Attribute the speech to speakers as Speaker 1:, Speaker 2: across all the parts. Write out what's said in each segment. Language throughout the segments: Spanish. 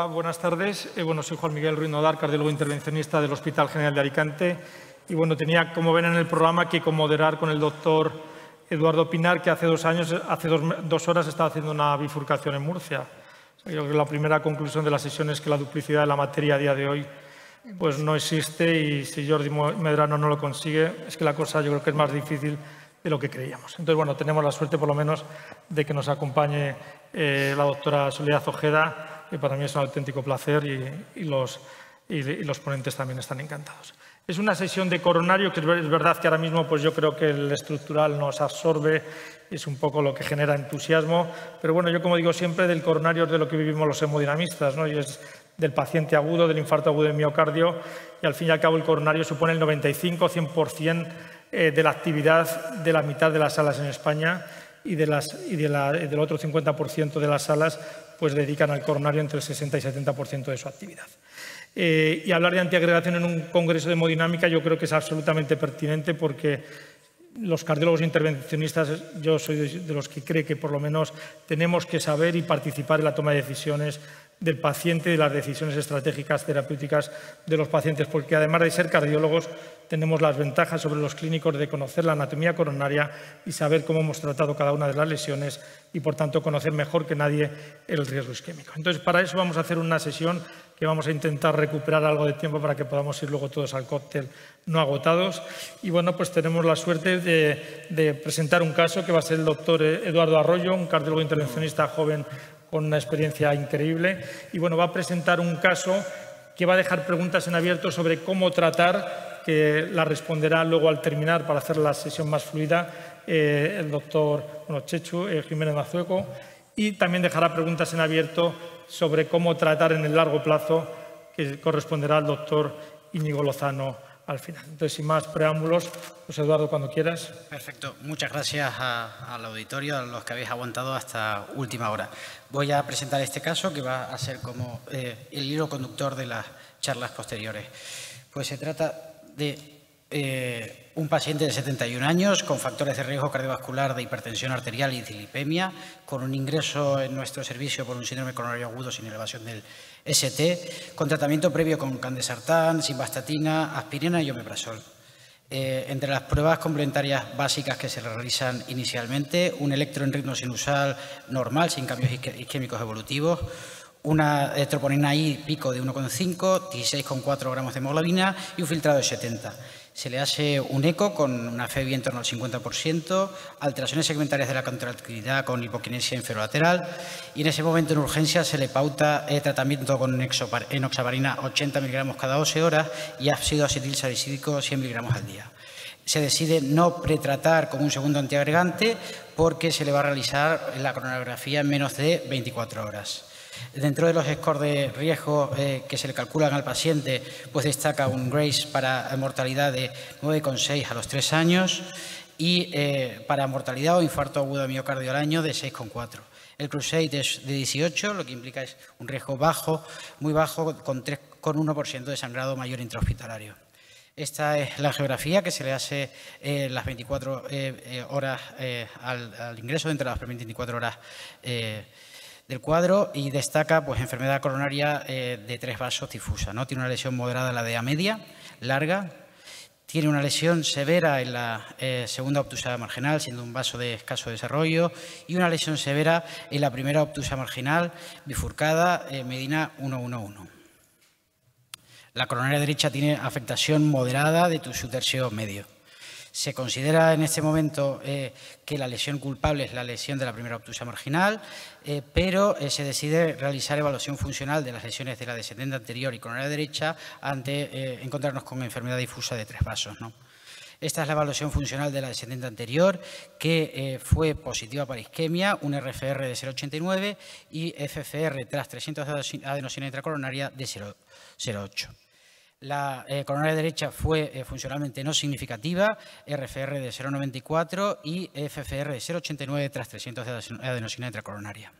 Speaker 1: Hola, buenas tardes. Eh, bueno, soy Juan Miguel Ruiz Nodar, cardiólogo intervencionista del Hospital General de Alicante. Y bueno, tenía, como ven en el programa, que moderar con el doctor Eduardo Pinar, que hace dos años, hace dos, horas estaba haciendo una bifurcación en Murcia. Yo creo que la primera conclusión de la sesión es que la duplicidad de la materia a día de hoy pues no existe y si Jordi Medrano no lo consigue, es que la cosa yo creo que es más difícil de lo que creíamos. Entonces, bueno, tenemos la suerte por lo menos de que nos acompañe eh, la doctora Soledad Ojeda, que para mí es un auténtico placer y, los, y, los, ponentes también están encantados. Es una sesión de coronario que es verdad que ahora mismo pues yo creo que el estructural nos absorbe, es un poco lo que genera entusiasmo, pero bueno, yo como digo siempre, del coronario es de lo que vivimos los hemodinamistas, ¿no? y es del paciente agudo, del infarto agudo del miocardio, y al fin y al cabo el coronario supone el 95-100% eh, de la actividad de la mitad de las salas en España y, de las, y del otro 50% de las salas pues dedican al coronario entre el 60 y 70% de su actividad. Eh, y hablar de antiagregación en un congreso de hemodinámica yo creo que es absolutamente pertinente porque los cardiólogos intervencionistas, yo soy de los que cree que por lo menos tenemos que saber y participar en la toma de decisiones del paciente y de las decisiones estratégicas terapéuticas de los pacientes, porque además de ser cardiólogos tenemos las ventajas sobre los clínicos de conocer la anatomía coronaria y saber cómo hemos tratado cada una de las lesiones y, por tanto, conocer mejor que nadie el riesgo isquémico. Entonces, para eso vamos a hacer una sesión que vamos a intentar recuperar algo de tiempo para que podamos ir luego todos al cóctel no agotados. Y bueno, pues tenemos la suerte de, de presentar un caso que va a ser el doctor Eduardo Arroyo, un cardiólogo intervencionista joven con una experiencia increíble. Y bueno, va a presentar un caso que va a dejar preguntas en abierto sobre cómo tratar, que la responderá luego al terminar para hacer la sesión más fluida eh, el doctor bueno, Chechu eh, Jiménez Mazueco. Y también dejará preguntas en abierto sobre cómo tratar en el largo plazo, que corresponderá al doctor Íñigo Lozano al final. Entonces, sin más preámbulos, Eduardo, cuando quieras.
Speaker 2: Perfecto. Muchas gracias al auditorio, a los que habéis aguantado hasta última hora. Voy a presentar este caso que va a ser como eh, el hilo conductor de las charlas posteriores. Pues se trata de eh, un paciente de 71 años con factores de riesgo cardiovascular de hipertensión arterial y dilipemia, con un ingreso en nuestro servicio por un síndrome coronario agudo sin elevación del ST, con tratamiento previo con candesartán, simvastatina, aspirina y omeprazol. Eh, entre las pruebas complementarias básicas que se realizan inicialmente, un electro en ritmo sinusal normal, sin cambios isquémicos evolutivos, una troponina I pico de 1,5, 16,4 gramos de hemoglobina y un filtrado de 70. Se le hace un eco con una FEBI en torno al 50%, alteraciones segmentarias de la contractilidad con hipoquinesia inferolateral y en ese momento en urgencia se le pauta eh, tratamiento con enoxaparina 80 miligramos cada 12 horas y ácido acetil salicílico 100 miligramos al día. Se decide no pretratar con un segundo antiagregante porque se le va a realizar la coronografía en menos de 24 horas. Dentro de los scores de riesgo eh, que se le calculan al paciente, pues destaca un GRACE para mortalidad de 9,6 a los 3 años y eh, para mortalidad o infarto agudo de miocardio al año de 6,4. El Crusade es de 18, lo que implica es un riesgo bajo, muy bajo, con 3,1% de sangrado mayor intrahospitalario. Esta es la geografía que se le hace eh, las 24 horas al, al, ingreso, entre las 24 horas del cuadro y destaca pues, enfermedad coronaria eh, de tres vasos difusa. ¿no? Tiene una lesión moderada en la DEA media, larga, tiene una lesión severa en la eh, segunda obtusa marginal, siendo un vaso de escaso desarrollo, y una lesión severa en la primera obtusa marginal, bifurcada, eh, Medina 111. La coronaria derecha tiene afectación moderada de su tercio medio. Se considera en este momento eh, que la lesión culpable es la lesión de la primera obtusa marginal, eh, pero eh, se decide realizar evaluación funcional de las lesiones de la descendente anterior y coronaria derecha ante encontrarnos con enfermedad difusa de tres vasos. Esta es la evaluación funcional de la descendente anterior, que fue positiva para isquemia, un RFR de 0,89 y FFR tras 300 adenosina intracoronaria de 0,08. La eh, coronaria derecha fue eh, funcionalmente no significativa, RFR de 0,94 y FFR de 0,89 tras 300 de adenosina intracoronaria.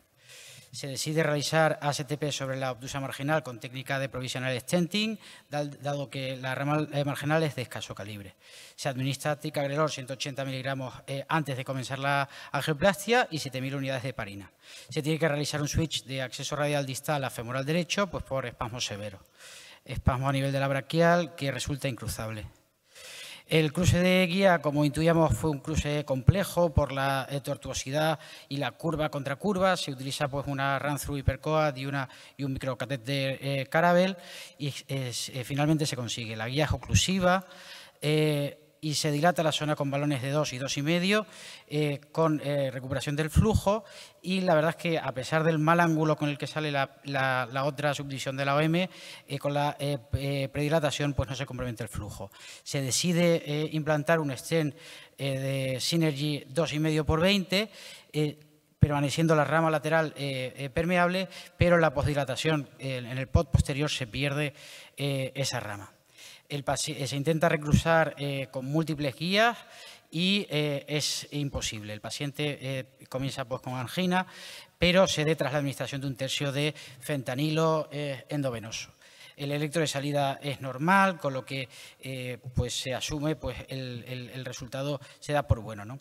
Speaker 2: Se decide realizar ASTP sobre la obtusa marginal con técnica de provisional stenting, dado que la rama eh, marginal es de escaso calibre. Se administra ticagrelor 180 miligramos eh, antes de comenzar la angioplastia y 7.000 unidades de parina. Se tiene que realizar un switch de acceso radial distal a femoral derecho pues por espasmo severo. Espasmo a nivel de la braquial que resulta incruzable. El cruce de guía, como intuíamos, fue un cruce complejo por la eh, tortuosidad y la curva contra curva. Se utiliza pues, una run-through hipercoad y, una, y un microcatet de eh, Carabel y eh, finalmente se consigue. La guía es oclusiva, y se dilata la zona con balones de 2 y 2,5 eh, con eh, recuperación del flujo y la verdad es que a pesar del mal ángulo con el que sale la, otra subdivisión de la OM, eh, con la predilatación pues no se compromete el flujo. Se decide implantar un stent de Synergy 2,5 por 20 permaneciendo la rama lateral permeable, pero la postdilatación en el pod posterior se pierde esa rama. Eh, se intenta recruzar eh, con múltiples guías y eh, es imposible. El paciente comienza pues, con angina, pero se dé tras la administración de un tercio de fentanilo endovenoso. El electro de salida es normal, con lo que pues, se asume pues, el, el, resultado se da por bueno. ¿no?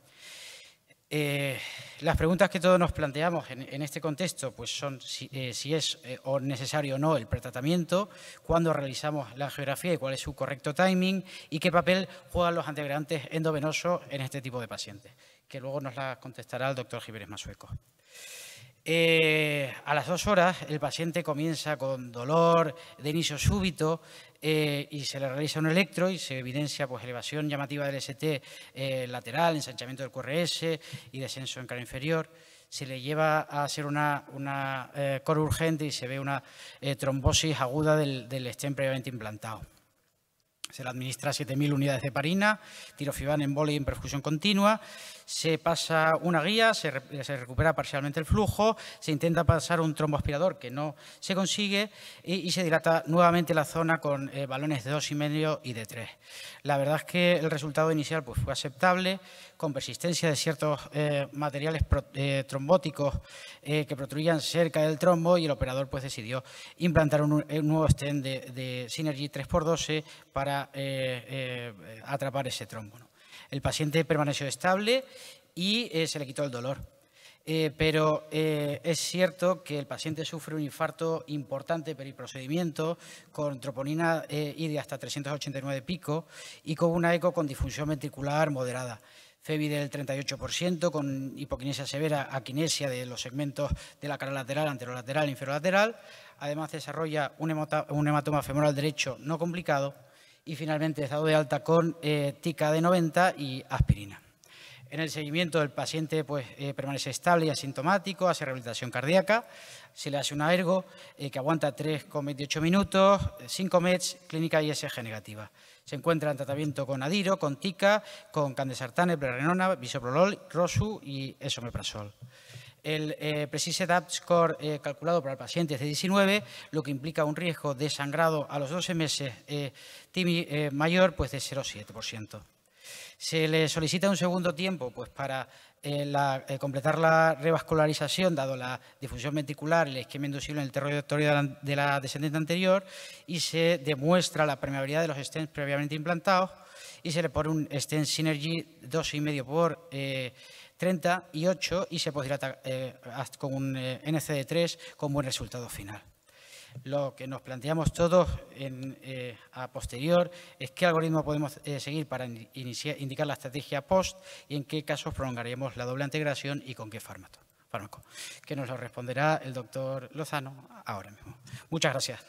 Speaker 2: Eh, las preguntas que todos nos planteamos en, este contexto pues son si, eh, es eh, necesario o no el pretratamiento, cuándo realizamos la geografía y cuál es su correcto timing y qué papel juegan los antiagregantes endovenosos en este tipo de pacientes, que luego nos la contestará el doctor Jiménez Masueco. a las dos horas el paciente comienza con dolor de inicio súbito, eh, y se le realiza un electro y se evidencia pues, elevación llamativa del ST eh, lateral, ensanchamiento del QRS y descenso en cara inferior. Se le lleva a hacer una, una eh, core urgente y se ve una trombosis aguda del, del stem previamente implantado. Se le administra 7.000 unidades de parina, tirofibán en y en perfusión continua se pasa una guía, se, recupera parcialmente el flujo, se intenta pasar un tromboaspirador que no se consigue y, se dilata nuevamente la zona con eh, balones de 2,5 y de 3. La verdad es que el resultado inicial pues, fue aceptable, con persistencia de ciertos eh, materiales eh, trombóticos que protruían cerca del trombo y el operador pues, decidió implantar un, nuevo stent de, Synergy 3x12 para atrapar ese trombo. El paciente permaneció estable y eh, se le quitó el dolor. Eh, pero eh, es cierto que el paciente sufre un infarto importante periprocedimiento con troponina I de hasta 389 pico y con una eco con disfunción ventricular moderada. FEBI del 38%, con hipoquinesia severa, aquinesia de los segmentos de la cara lateral, anterolateral e inferolateral. Además, desarrolla un, hematoma femoral derecho no complicado y finalmente estado de alta con eh, TICA de 90 y aspirina. En el seguimiento el paciente pues, eh, permanece estable y asintomático, hace rehabilitación cardíaca, se le hace una ergo eh, que aguanta 3,28 minutos, 5 METs, clínica ISG negativa. Se encuentra en tratamiento con adiro, con TICA, con candesartane, prerenona, bisoprolol, rosu y esomeprazol. El eh, Precise Score eh, calculado para el paciente es de 19, lo que implica un riesgo de sangrado a los 12 meses eh, eh, mayor pues de 0,7%. Se le solicita un segundo tiempo pues, para completar la revascularización, dado la difusión ventricular y el esquema inducible en el territorio de la, descendente anterior, y se demuestra la permeabilidad de los stents previamente implantados, y se le pone un stent Synergy 2,5 por 38 y se podrá eh, con un eh, NCD3 con buen resultado final. Lo que nos planteamos todos eh, a posterior es qué algoritmo podemos seguir para indicar la estrategia post y en qué casos prolongaremos la doble integración y con qué fármaco, fármaco que nos lo responderá el doctor Lozano ahora mismo. Muchas gracias.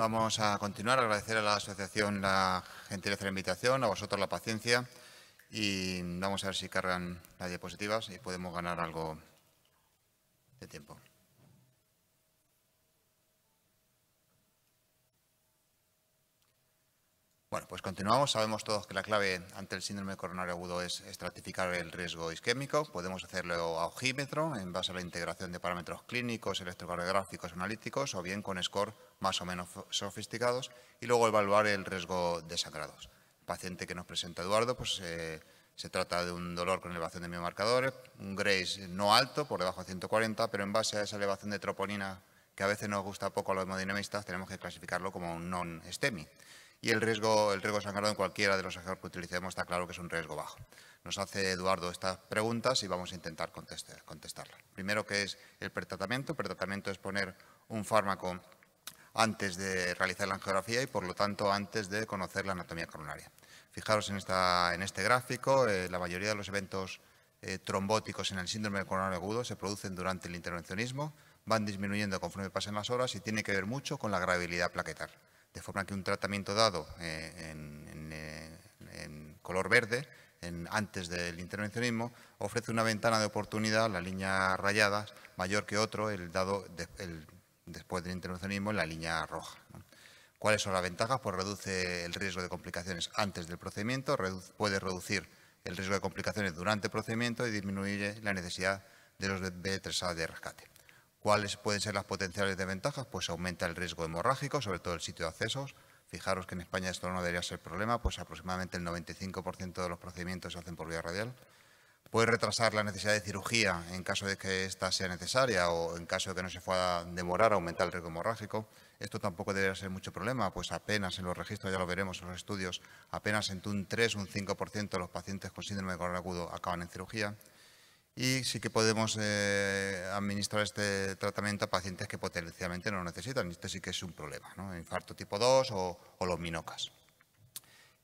Speaker 3: Vamos a continuar. Agradecer a la asociación la gentileza de la invitación, a vosotros la paciencia y vamos a ver si cargan las diapositivas y podemos ganar algo de tiempo. Bueno, pues continuamos. Sabemos todos que la clave ante el síndrome coronario agudo es estratificar el riesgo isquémico. Podemos hacerlo a ojímetro en base a la integración de parámetros clínicos, electrocardiográficos, analíticos o bien con score más o menos sofisticados y luego evaluar el riesgo de sangrados. paciente que nos presenta Eduardo, pues eh, se trata de un dolor con elevación de biomarcadores, un Grace no alto, por debajo de 140, pero en base a esa elevación de troponina que a veces nos gusta poco a los hemodinamistas, tenemos que clasificarlo como un non-STEMI. Y el riesgo, el riesgo sangrado en cualquiera de los ejemplos que utilicemos está claro que es un riesgo bajo. Nos hace Eduardo estas preguntas y vamos a intentar contestarlas. Primero, ¿qué es el pretratamiento? El pretratamiento es poner un fármaco antes de realizar la angiografía y, por lo tanto, antes de conocer la anatomía coronaria. Fijaros en, esta, en este gráfico, eh, la mayoría de los eventos eh, trombóticos en el síndrome coronario agudo se producen durante el intervencionismo, van disminuyendo conforme pasan las horas y tiene que ver mucho con la gravedad plaquetar. De forma que un tratamiento dado eh, en, color verde, antes del intervencionismo, ofrece una ventana de oportunidad, la línea rayada, mayor que otro, el dado después del intervencionismo en la línea roja. ¿Cuáles son las ventajas? Pues reduce el riesgo de complicaciones antes del procedimiento, puede reducir el riesgo de complicaciones durante el procedimiento y disminuye la necesidad de los B3A de rescate. ¿Cuáles pueden ser las potenciales desventajas? Pues aumenta el riesgo hemorrágico, sobre todo el sitio de accesos. Fijaros que en España esto no debería ser problema, pues aproximadamente el 95% de los procedimientos se hacen por vía radial. Puede retrasar la necesidad de cirugía en caso de que ésta sea necesaria o en caso de que no se pueda demorar, aumentar el riesgo hemorrágico. Esto tampoco debería ser mucho problema, pues apenas en los registros, ya lo veremos en los estudios, apenas entre un 3 o un 5% de los pacientes con síndrome de coronel agudo acaban en cirugía y sí que podemos eh, administrar este tratamiento a pacientes que potencialmente no lo necesitan. Este sí que es un problema, ¿no? infarto tipo 2 o, los minocas.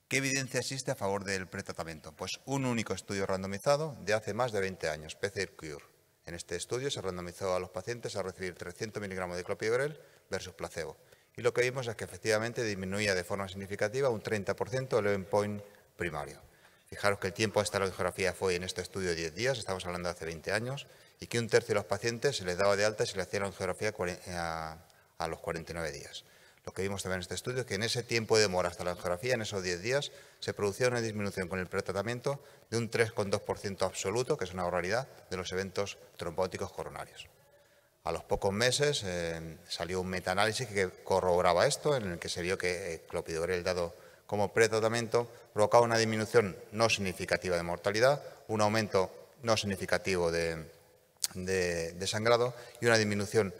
Speaker 3: ¿Qué evidencia existe a favor del pretratamiento? Pues un único estudio randomizado de hace más de 20 años, PCR Cure. En este estudio se randomizó a los pacientes a recibir 300 miligramos de clopidogrel versus placebo. Y lo que vimos es que efectivamente disminuía de forma significativa un 30% el endpoint primario. Fijaros que el tiempo de esta radiografía fue en este estudio de 10 días, estamos hablando de hace 20 años, y que un tercio de los pacientes se les daba de alta y se les hacía la angiografía a, los 49 días. Lo que vimos también en este estudio es que en ese tiempo de demora hasta la angiografía, en esos 10 días, se producía una disminución con el pretratamiento de un 3,2% absoluto, que es una barbaridad, de los eventos trombóticos coronarios. A los pocos meses eh, salió un metaanálisis que corroboraba esto, en el que se vio que eh, clopidogrel dado como pretratamiento provocaba una disminución no significativa de mortalidad, un aumento no significativo de, sangrado y una disminución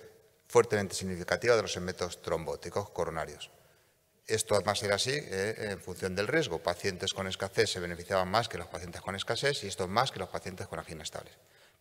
Speaker 3: fuertemente significativa de los eventos trombóticos coronarios. Esto además era así eh, en función del riesgo. Pacientes con escasez se beneficiaban más que los pacientes con escasez y esto más que los pacientes con angina estable.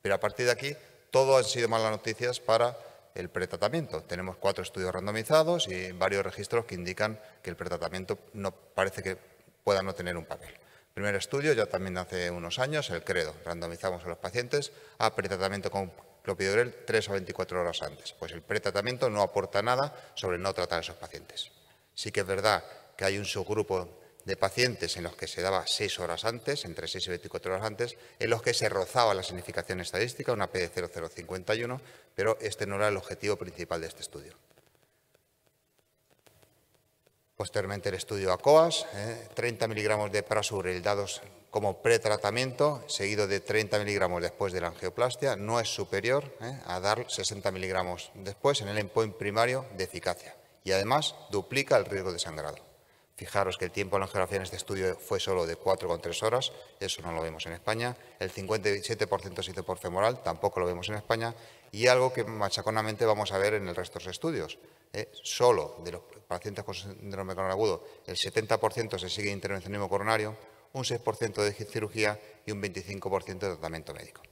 Speaker 3: Pero a partir de aquí, todo han sido malas noticias para el pretratamiento. Tenemos cuatro estudios randomizados y varios registros que indican que el pretratamiento no parece que pueda no tener un papel. primer estudio, ya también hace unos años, el CREDO. Randomizamos a los pacientes a pretratamiento con clopidogrel 3 a 24 horas antes. Pues el pretratamiento no aporta nada sobre no tratar a esos pacientes. Sí que es verdad que hay un subgrupo de pacientes en los que se daba seis horas antes, entre 6 y 24 horas antes, en los que se rozaba la significación estadística, una P de 0,051, pero este no era el objetivo principal de este estudio. Posteriormente el estudio ACOAS, 30 eh, miligramos de prasugrel dados como pretratamiento, seguido de 30 miligramos después de la angioplastia, no es superior eh, a dar 60 miligramos después en el endpoint primario de eficacia y además duplica el riesgo de sangrado. Fijaros que el tiempo de angiografía en este estudio fue solo de 4,3 horas, eso no lo vemos en España. El 57% se hizo por femoral, tampoco lo vemos en España. Y algo que machaconamente vamos a ver en el resto de los estudios. ¿eh? Solo de los pacientes con síndrome coronario agudo, el 70% se sigue intervencionismo coronario, un 6% de cirugía y un 25% de tratamiento médico.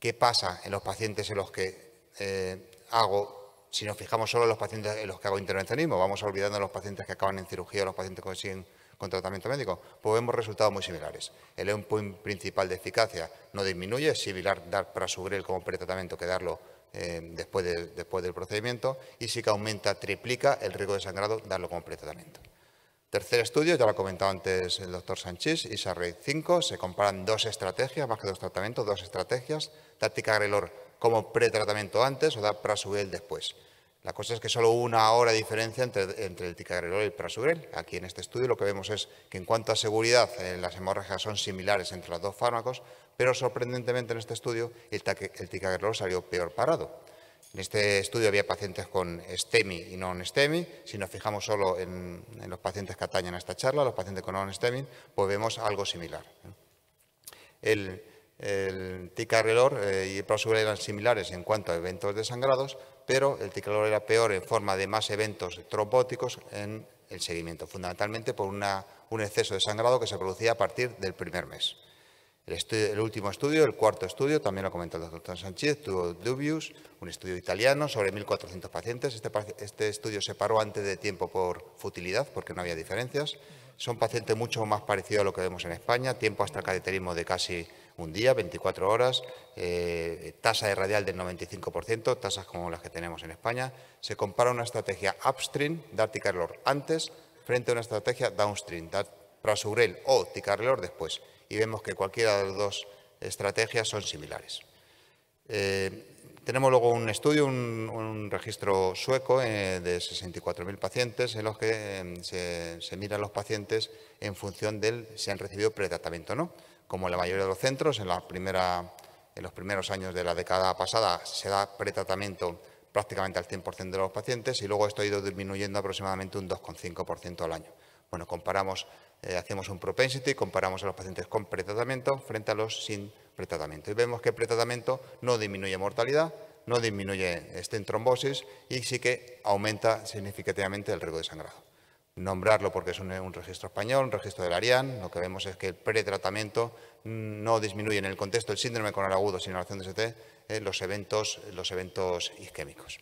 Speaker 3: ¿Qué pasa en los pacientes en los que eh, hago si nos fijamos solo en los pacientes en los que hago intervencionismo, vamos olvidando los pacientes que acaban en cirugía o los pacientes que siguen con tratamiento médico, pues vemos resultados muy similares. El endpoint principal de eficacia no disminuye, es similar dar prasugrel como pretratamiento que darlo eh, después, después del procedimiento y sí que aumenta, triplica el riesgo de sangrado darlo como pretratamiento. Tercer estudio, ya lo ha comentado antes el doctor Sánchez, ISA-RAID 5, se comparan dos estrategias, más que dos tratamientos, dos estrategias, táctica Grelor como pretratamiento antes o dar prasugrel después. La cosa es que solo una hora de diferencia entre, el ticagrelor y el prasugrel. Aquí en este estudio lo que vemos es que en cuanto a seguridad eh, las hemorragias son similares entre los dos fármacos, pero sorprendentemente en este estudio el, el ticagrelor salió peor parado. En este estudio había pacientes con STEMI y non-STEMI. Si nos fijamos solo en, los pacientes que atañen a esta charla, los pacientes con non-STEMI, pues vemos algo similar. El, el ticarelor eh, y el prasugrel eran similares en cuanto a eventos desangrados, pero el ticarelor era peor en forma de más eventos trombóticos en el seguimiento, fundamentalmente por un exceso de sangrado que se producía a partir del primer mes. El, último estudio, el cuarto estudio, también lo comentó el doctor Sánchez, tuvo Dubius, un estudio italiano sobre 1.400 pacientes. Este, este, estudio se paró antes de tiempo por futilidad, porque no había diferencias. Son pacientes mucho más parecidos a lo que vemos en España, tiempo hasta el cateterismo de casi un día, 24 horas, eh, tasa de radial del 95%, tasas como las que tenemos en España. Se compara una estrategia upstream, dar ticarelor antes, frente a una estrategia downstream, dar prasugrel o ticarelor después y vemos que cualquiera de las dos estrategias son similares. Eh, tenemos luego un estudio, un, registro sueco eh, de 64.000 pacientes en los que em, se, miran los pacientes en función de si han recibido pretratamiento o no. Como en la mayoría de los centros, en, los primeros años de la década pasada se da pretratamiento prácticamente al 100% de los pacientes y luego esto ha ido disminuyendo aproximadamente un 2,5% al año. Bueno, comparamos eh, hacemos un propensity, comparamos a los pacientes con pretratamiento frente a los sin pretratamiento. Y vemos que el pretratamiento no disminuye mortalidad, no disminuye estentrombosis y sí que aumenta significativamente el riesgo de sangrado. Nombrarlo porque es un, registro español, un registro del ARIAN, lo que vemos es que el pretratamiento no disminuye en el contexto del síndrome coronal agudo sin inhalación de ST eh, los, eventos, los eventos isquémicos.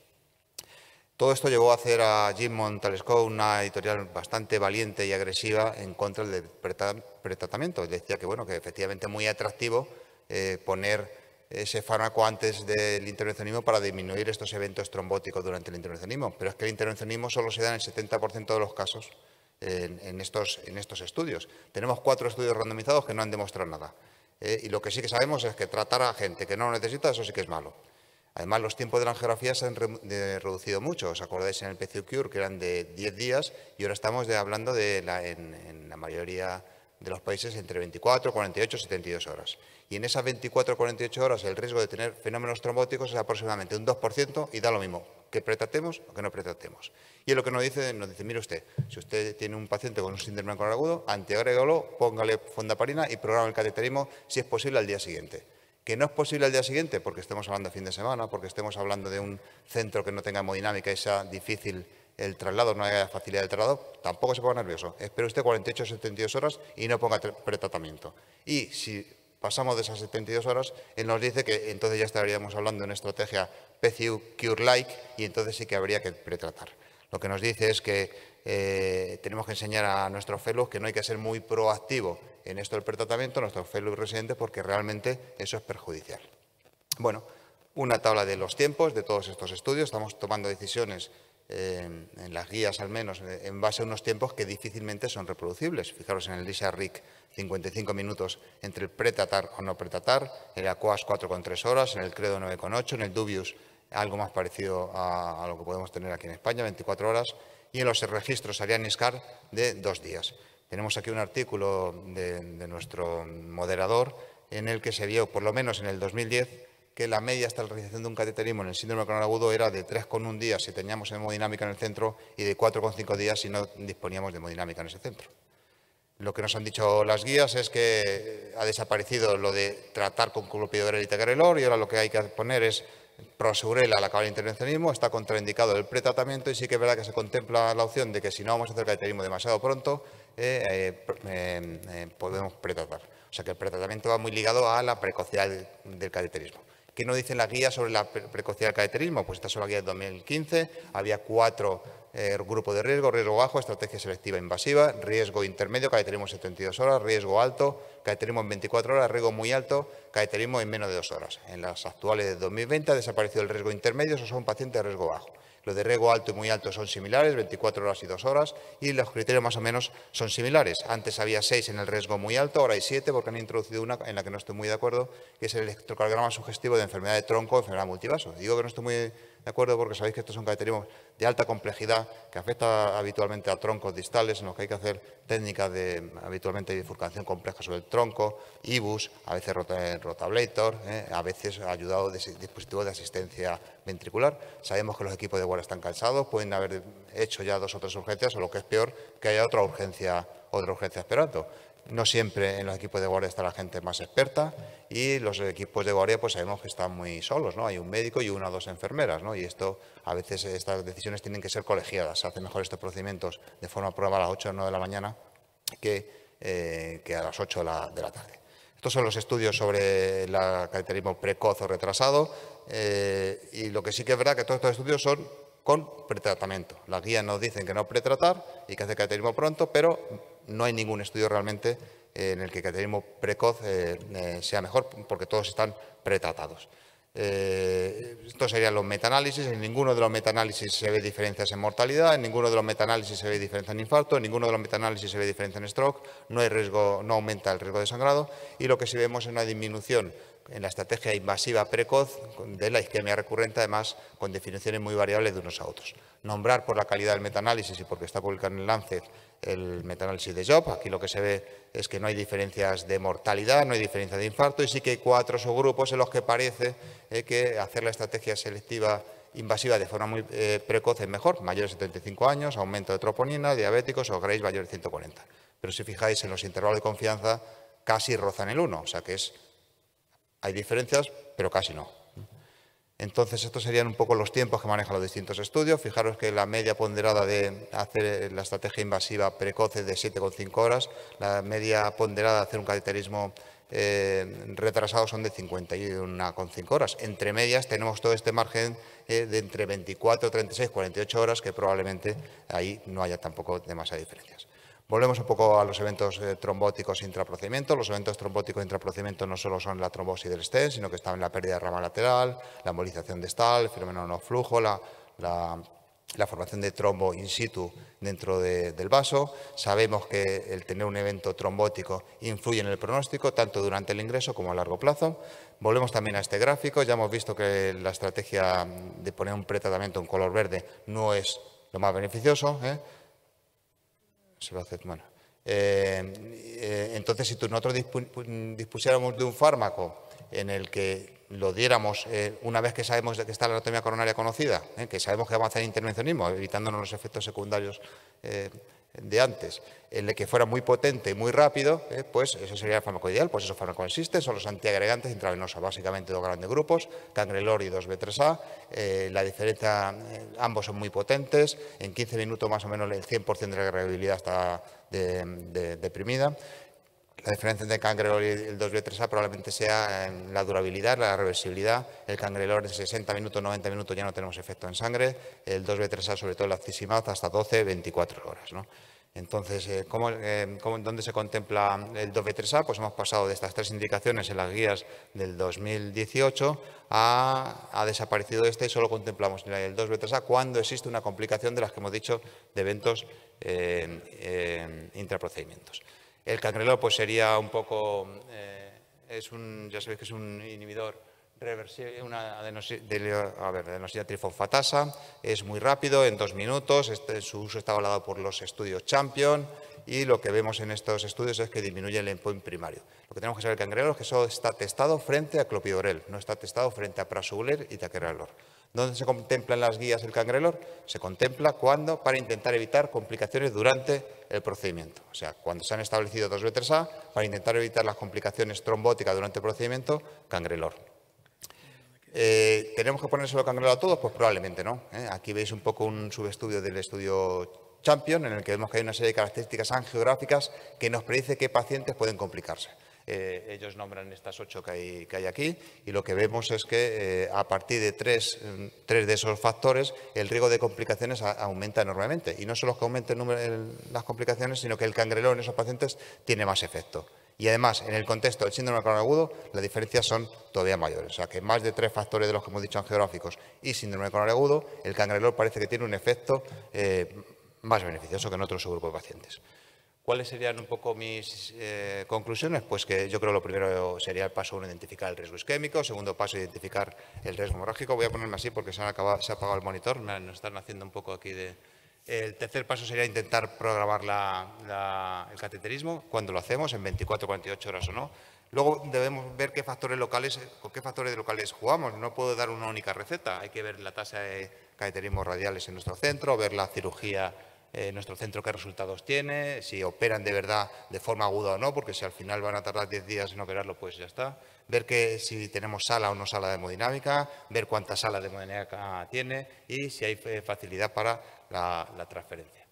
Speaker 3: Todo esto llevó a hacer a Jim Montalesco una editorial bastante valiente y agresiva en contra del pretratamiento. Decía que, bueno, que efectivamente muy atractivo eh, poner ese fármaco antes del intervencionismo para disminuir estos eventos trombóticos durante el intervencionismo. Pero es que el intervencionismo solo se da en el 70% de los casos en, estos, en, estos, estudios. Tenemos cuatro estudios randomizados que no han demostrado nada. Eh, y lo que sí que sabemos es que tratar a gente que no lo necesita, eso sí que es malo. Además, los tiempos de la angiografía se han reducido mucho. ¿Os acordáis en el PCU que eran de 10 días y ahora estamos hablando de la, en, la mayoría de los países entre 24, 48, 72 horas. Y en esas 24 48 horas el riesgo de tener fenómenos trombóticos es aproximadamente un 2% y da lo mismo que pretratemos o que no pretratemos. Y es lo que nos dice, nos dice, mire usted, si usted tiene un paciente con un síndrome agudo, antiagrégalo, póngale fondaparina y programa el cateterismo si es posible al día siguiente que no es posible al día siguiente porque estemos hablando de fin de semana, porque estemos hablando de un centro que no tenga hemodinámica y sea difícil el traslado, no haya facilidad de traslado, tampoco se ponga nervioso. Espere usted 48 o 72 horas y no ponga pretratamiento. Y si pasamos de esas 72 horas, él nos dice que entonces ya estaríamos hablando de una estrategia PCU Cure-like y entonces sí que habría que pretratar. Lo que nos dice es que eh, tenemos que enseñar a nuestros fellows que no hay que ser muy proactivo en esto del pretratamiento, nuestros fellows residentes, porque realmente eso es perjudicial. Bueno, una tabla de los tiempos de todos estos estudios. Estamos tomando decisiones en las guías, al menos, en base a unos tiempos que difícilmente son reproducibles. Fijaros en el LISA RIC, 55 minutos entre el pretratar o no pretratar, en el ACOAS 4,3 horas, en el CREDO 9,8, en el Dubius algo más parecido a, lo que podemos tener aquí en España, 24 horas, y en los registros Ariane Scar de dos días. Tenemos aquí un artículo de, nuestro moderador en el que se vio, por lo menos en el 2010, que la media hasta la realización de un cateterismo en el síndrome coronal agudo era de 3,1 días si teníamos hemodinámica en el centro y de 4,5 días si no disponíamos de hemodinámica en ese centro. Lo que nos han dicho las guías es que ha desaparecido lo de tratar con clopidogrel y tegarelor y ahora lo que hay que poner es proseurel al acabar el intervencionismo, está contraindicado el pretratamiento y sí que es verdad que se contempla la opción de que si no vamos a hacer cateterismo demasiado pronto, eh, eh, eh, podemos pretratar. O sea que el pretratamiento va muy ligado a la precocidad del, cateterismo. ¿Qué nos dicen las guías sobre la precocidad del cateterismo? Pues esta es la guía de 2015, había cuatro grupos de riesgo, riesgo bajo, estrategia selectiva invasiva, riesgo intermedio, cateterismo 72 horas, riesgo alto, cateterismo en 24 horas, riesgo muy alto, cateterismo en menos de dos horas. En las actuales de 2020 ha desaparecido el riesgo intermedio, esos son pacientes de riesgo bajo. Los de riesgo alto y muy alto son similares, 24 horas y 2 horas, y los criterios más o menos son similares. Antes había 6 en el riesgo muy alto, ahora hay 7 porque han introducido una en la que no estoy muy de acuerdo, que es el electrocardiograma sugestivo de enfermedad de tronco o enfermedad multivaso. Digo que no estoy muy ¿de acuerdo? Porque sabéis que estos son cateterismos de alta complejidad que afecta habitualmente a troncos distales en los que hay que hacer técnicas de habitualmente bifurcación compleja sobre el tronco, IBUS, a veces rotablator, ¿eh? a veces ayudado de dispositivos de asistencia ventricular. Sabemos que los equipos de guardia están cansados, pueden haber hecho ya dos o tres urgencias o lo que es peor, que haya otra urgencia, otra urgencia esperando. No siempre en los equipos de guardia está la gente más experta y los equipos de guardia pues sabemos que están muy solos, ¿no? Hay un médico y una o dos enfermeras, ¿no? Y esto, a veces estas decisiones tienen que ser colegiadas. Se hacen mejor estos procedimientos de forma programada a las 8 o 9 de la mañana que, eh, que a las 8 de la, de la, tarde. Estos son los estudios sobre el cateterismo precoz o retrasado eh, y lo que sí que es verdad que todos estos estudios son con pretratamiento. Las guías nos dicen que no pretratar y que hace cateterismo pronto, pero no hay ningún estudio realmente en el que el cateterismo precoz eh, eh, sea mejor, porque todos están pretratados. Eh, estos serían los metaanálisis. En ninguno de los metaanálisis se ve diferencias en mortalidad, en ninguno de los metaanálisis se ve diferencia en infarto, en ninguno de los metaanálisis se ve diferencia en stroke, no, hay riesgo, no aumenta el riesgo de sangrado y lo que sí vemos es una disminución en la estrategia invasiva precoz de la isquemia recurrente, además con definiciones muy variables de unos a otros. Nombrar por la calidad del metaanálisis y porque está publicado en el Lancet el metaanálisis de Job. Aquí lo que se ve es que no hay diferencias de mortalidad, no hay diferencias de infarto y sí que hay cuatro subgrupos en los que parece eh, que hacer la estrategia selectiva invasiva de forma muy eh, precoz es mejor, mayores de 75 años, aumento de troponina, diabéticos o Grace mayores de 140. Pero si fijáis en los intervalos de confianza casi rozan el 1, o sea que es hay diferencias, pero casi no. Entonces, estos serían un poco los tiempos que manejan los distintos estudios. Fijaros que la media ponderada de hacer la estrategia invasiva precoz es de 7,5 horas. La media ponderada de hacer un cateterismo eh, retrasado son de 51,5 horas. Entre medias tenemos todo este margen eh, de entre 24, 36, 48 horas, que probablemente ahí no haya tampoco demasiadas diferencias. Volvemos un poco a los eventos eh, trombóticos intraprocedimiento. Los eventos trombóticos intraprocedimiento no solo son la trombosis del stent, sino que están en la pérdida de rama lateral, la embolización de Stahl, el fenómeno no flujo, la, formación de trombo in situ dentro del vaso. Sabemos que el tener un evento trombótico influye en el pronóstico, tanto durante el ingreso como a largo plazo. Volvemos también a este gráfico. Ya hemos visto que la estrategia de poner un pretratamiento en color verde no es lo más beneficioso. ¿eh? Se va a hacer, bueno. Eh, eh, entonces, si nosotros dispusiéramos de un fármaco en el que lo diéramos eh, una vez que sabemos de que está la anatomía coronaria conocida, que sabemos que vamos a hacer intervencionismo, evitándonos los efectos secundarios de antes, en el que fuera muy potente y muy rápido, pues eso sería el fármaco ideal. Pues esos fármacos existen, son los antiagregantes intravenosos, básicamente dos grandes grupos, cangrelor y 2B3A. la diferencia, ambos son muy potentes, en 15 minutos más o menos el 100% de la agregabilidad está deprimida. La diferencia entre el cangrelor y el 2B3A probablemente sea en la durabilidad, la reversibilidad. El cangrelor de 60 minutos, 90 minutos ya no tenemos efecto en sangre. El 2B3A, sobre todo el accesibilidad, hasta 12, 24 horas. Entonces, eh, eh, dónde se contempla el 2B3A? Pues hemos pasado de estas tres indicaciones en las guías del 2018 a ha desaparecido este y solo contemplamos el 2B3A cuando existe una complicación de las que hemos dicho de eventos eh, intraprocedimientos. El cangrelor pues sería un poco, eh, es un, ya sabéis que es un inhibidor reversible, una adenosina trifosfatasa, es muy rápido, en dos minutos, este, su uso está avalado por los estudios Champion y lo que vemos en estos estudios es que disminuye el endpoint primario. Lo que tenemos que saber del cangrelor es que solo está testado frente a clopidogrel, no está testado frente a prasuguler y taquerelor. ¿Dónde se contempla en las guías el cangrelor? Se contempla cuando, para intentar evitar complicaciones durante el procedimiento. O sea, cuando se han establecido dos letras A, para intentar evitar las complicaciones trombóticas durante el procedimiento, cangrelor. Eh, ¿Tenemos que poner solo cangrelor a todos? Pues probablemente no. ¿eh? Aquí veis un poco un subestudio del estudio Champion, en el que vemos que hay una serie de características angiográficas que nos predice qué pacientes pueden complicarse. Eh, ellos nombran estas ocho que hay, aquí y lo que vemos es que eh, a partir de tres, mm, tres, de esos factores el riesgo de complicaciones aumenta enormemente. Y no solo que aumenten las complicaciones, sino que el cangrelón en esos pacientes tiene más efecto. Y además, en el contexto del síndrome coronarial agudo, las diferencias son todavía mayores. O sea, que más de tres factores de los que hemos dicho angiográficos y síndrome coronarial agudo, el cangrelor parece que tiene un efecto eh, más beneficioso que en otros subgrupos de pacientes. ¿Cuáles serían un poco mis eh, conclusiones? Pues que yo creo que lo primero sería el paso uno, identificar el riesgo isquémico. Segundo paso, identificar el riesgo hemorrágico. Voy a ponerme así porque se, ha apagado el monitor. Nos están haciendo un poco aquí de... El tercer paso sería intentar programar el cateterismo, cuando lo hacemos, en 24 48 horas o no. Luego debemos ver qué factores locales, con qué factores locales jugamos. No puedo dar una única receta. Hay que ver la tasa de cateterismos radiales en nuestro centro, ver la cirugía eh, nuestro centro qué resultados tiene, si operan de verdad de forma aguda o no, porque si al final van a tardar 10 días en operarlo, pues ya está. Ver que si tenemos sala o no sala de hemodinámica, ver cuántas salas de hemodinámica tiene y si hay eh, facilidad para la, transferencia.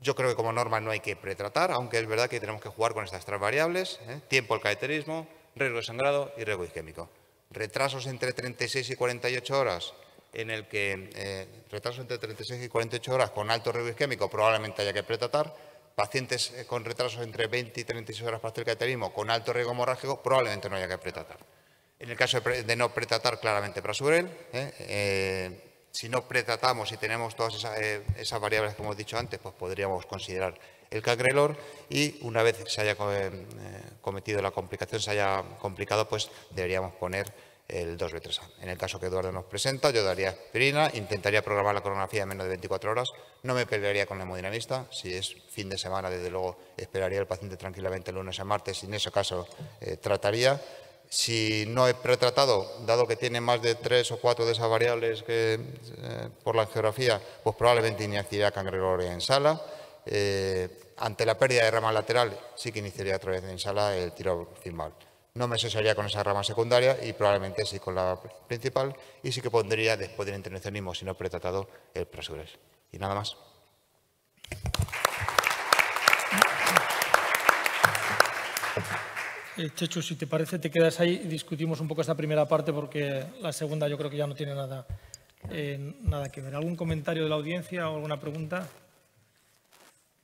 Speaker 3: Yo creo que como norma no hay que pretratar, aunque es verdad que tenemos que jugar con estas tres variables, ¿eh? tiempo al cateterismo, riesgo de sangrado y riesgo isquémico. Retrasos entre 36 y 48 horas, en el que eh, retrasos entre 36 y 48 horas con alto riesgo isquémico probablemente haya que pretratar, pacientes eh, con retrasos entre 20 y 36 horas para el cateterismo con alto riesgo hemorrágico probablemente no haya que pretratar. En el caso de, no pretratar, claramente prasurel. ¿eh? Eh, si no pretratamos y tenemos todas esas, variables que hemos dicho antes, pues podríamos considerar el cangrelor y una vez se haya cometido la complicación, se haya complicado, pues deberíamos poner el 2B3A. En el caso que Eduardo nos presenta, yo daría aspirina, intentaría programar la coronografía en menos de 24 horas, no me pelearía con el hemodinamista, si es fin de semana, desde luego, esperaría al paciente tranquilamente el lunes a martes y en ese caso eh, trataría. Si no he pretratado, dado que tiene más de tres o cuatro de esas variables que, eh, por la geografía, pues probablemente iniciaría cangrelor en sala. Eh, ante la pérdida de rama lateral, sí que iniciaría otra vez en sala el tiro firmal. No me asociaría con esa rama secundaria y probablemente sí con la principal y sí que pondría después del intervencionismo, si no pretratado, el prosugres. Y nada más.
Speaker 1: Eh, Chechu, si te parece, te quedas ahí y discutimos un poco esta primera parte porque la segunda yo creo que ya no tiene nada, eh, nada que ver. ¿Algún comentario de la audiencia o alguna pregunta?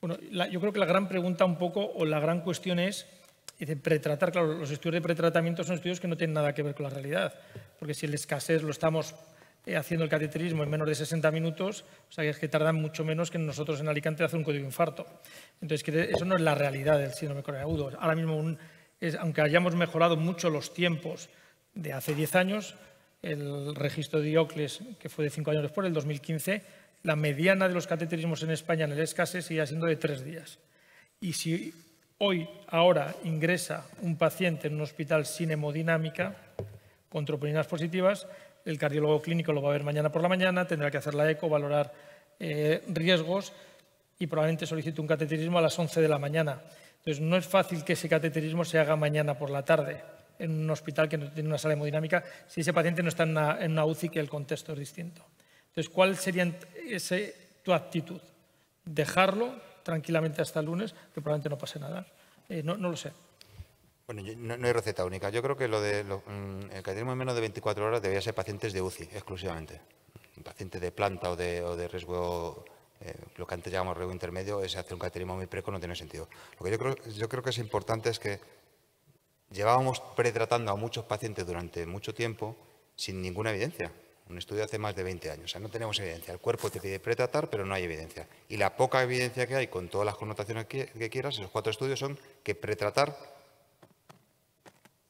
Speaker 1: Bueno, yo creo que la gran pregunta un poco o la gran cuestión es Dice, pretratar, claro, los estudios de pretratamiento son estudios que no tienen nada que ver con la realidad, porque si el escasez lo estamos eh, haciendo el cateterismo en menos de 60 minutos, o sea, es que tardan mucho menos que nosotros en Alicante hacer un código infarto. Entonces, eso no es la realidad del síndrome coronarial agudo. Ahora mismo, aunque hayamos mejorado mucho los tiempos de hace 10 años, el registro de Diocles, que fue de 5 años después, el 2015, la mediana de los cateterismos en España en el escasez sigue siendo de 3 días. Y si Hoy, ahora, ingresa un paciente en un hospital sin hemodinámica con troponinas positivas, el cardiólogo clínico lo va a ver mañana por la mañana, tendrá que hacer la eco, valorar eh, riesgos y probablemente solicite un cateterismo a las 11 de la mañana. Entonces, no es fácil que ese cateterismo se haga mañana por la tarde en un hospital que no tiene una sala hemodinámica si ese paciente no está en una, UCI que el contexto es distinto. Entonces, ¿cuál sería tu actitud? ¿Dejarlo tranquilamente hasta el lunes, que probablemente no pase nada. Eh, no, lo sé.
Speaker 3: Bueno, no, hay receta única. Yo creo que lo de mm, el cateterismo en menos de 24 horas debería ser pacientes de UCI exclusivamente. Un paciente de planta o de, o de riesgo, eh, lo que antes llamamos riesgo intermedio, ese hacer un cateterismo muy preco no tiene sentido. Lo que yo creo, yo creo que es importante es que llevábamos pretratando a muchos pacientes durante mucho tiempo sin ninguna evidencia. Un estudio hace más de 20 años. O sea, no tenemos evidencia. El cuerpo te pide pretratar, pero no hay evidencia. Y la poca evidencia que hay, con todas las connotaciones que, quieras, esos cuatro estudios son que pretratar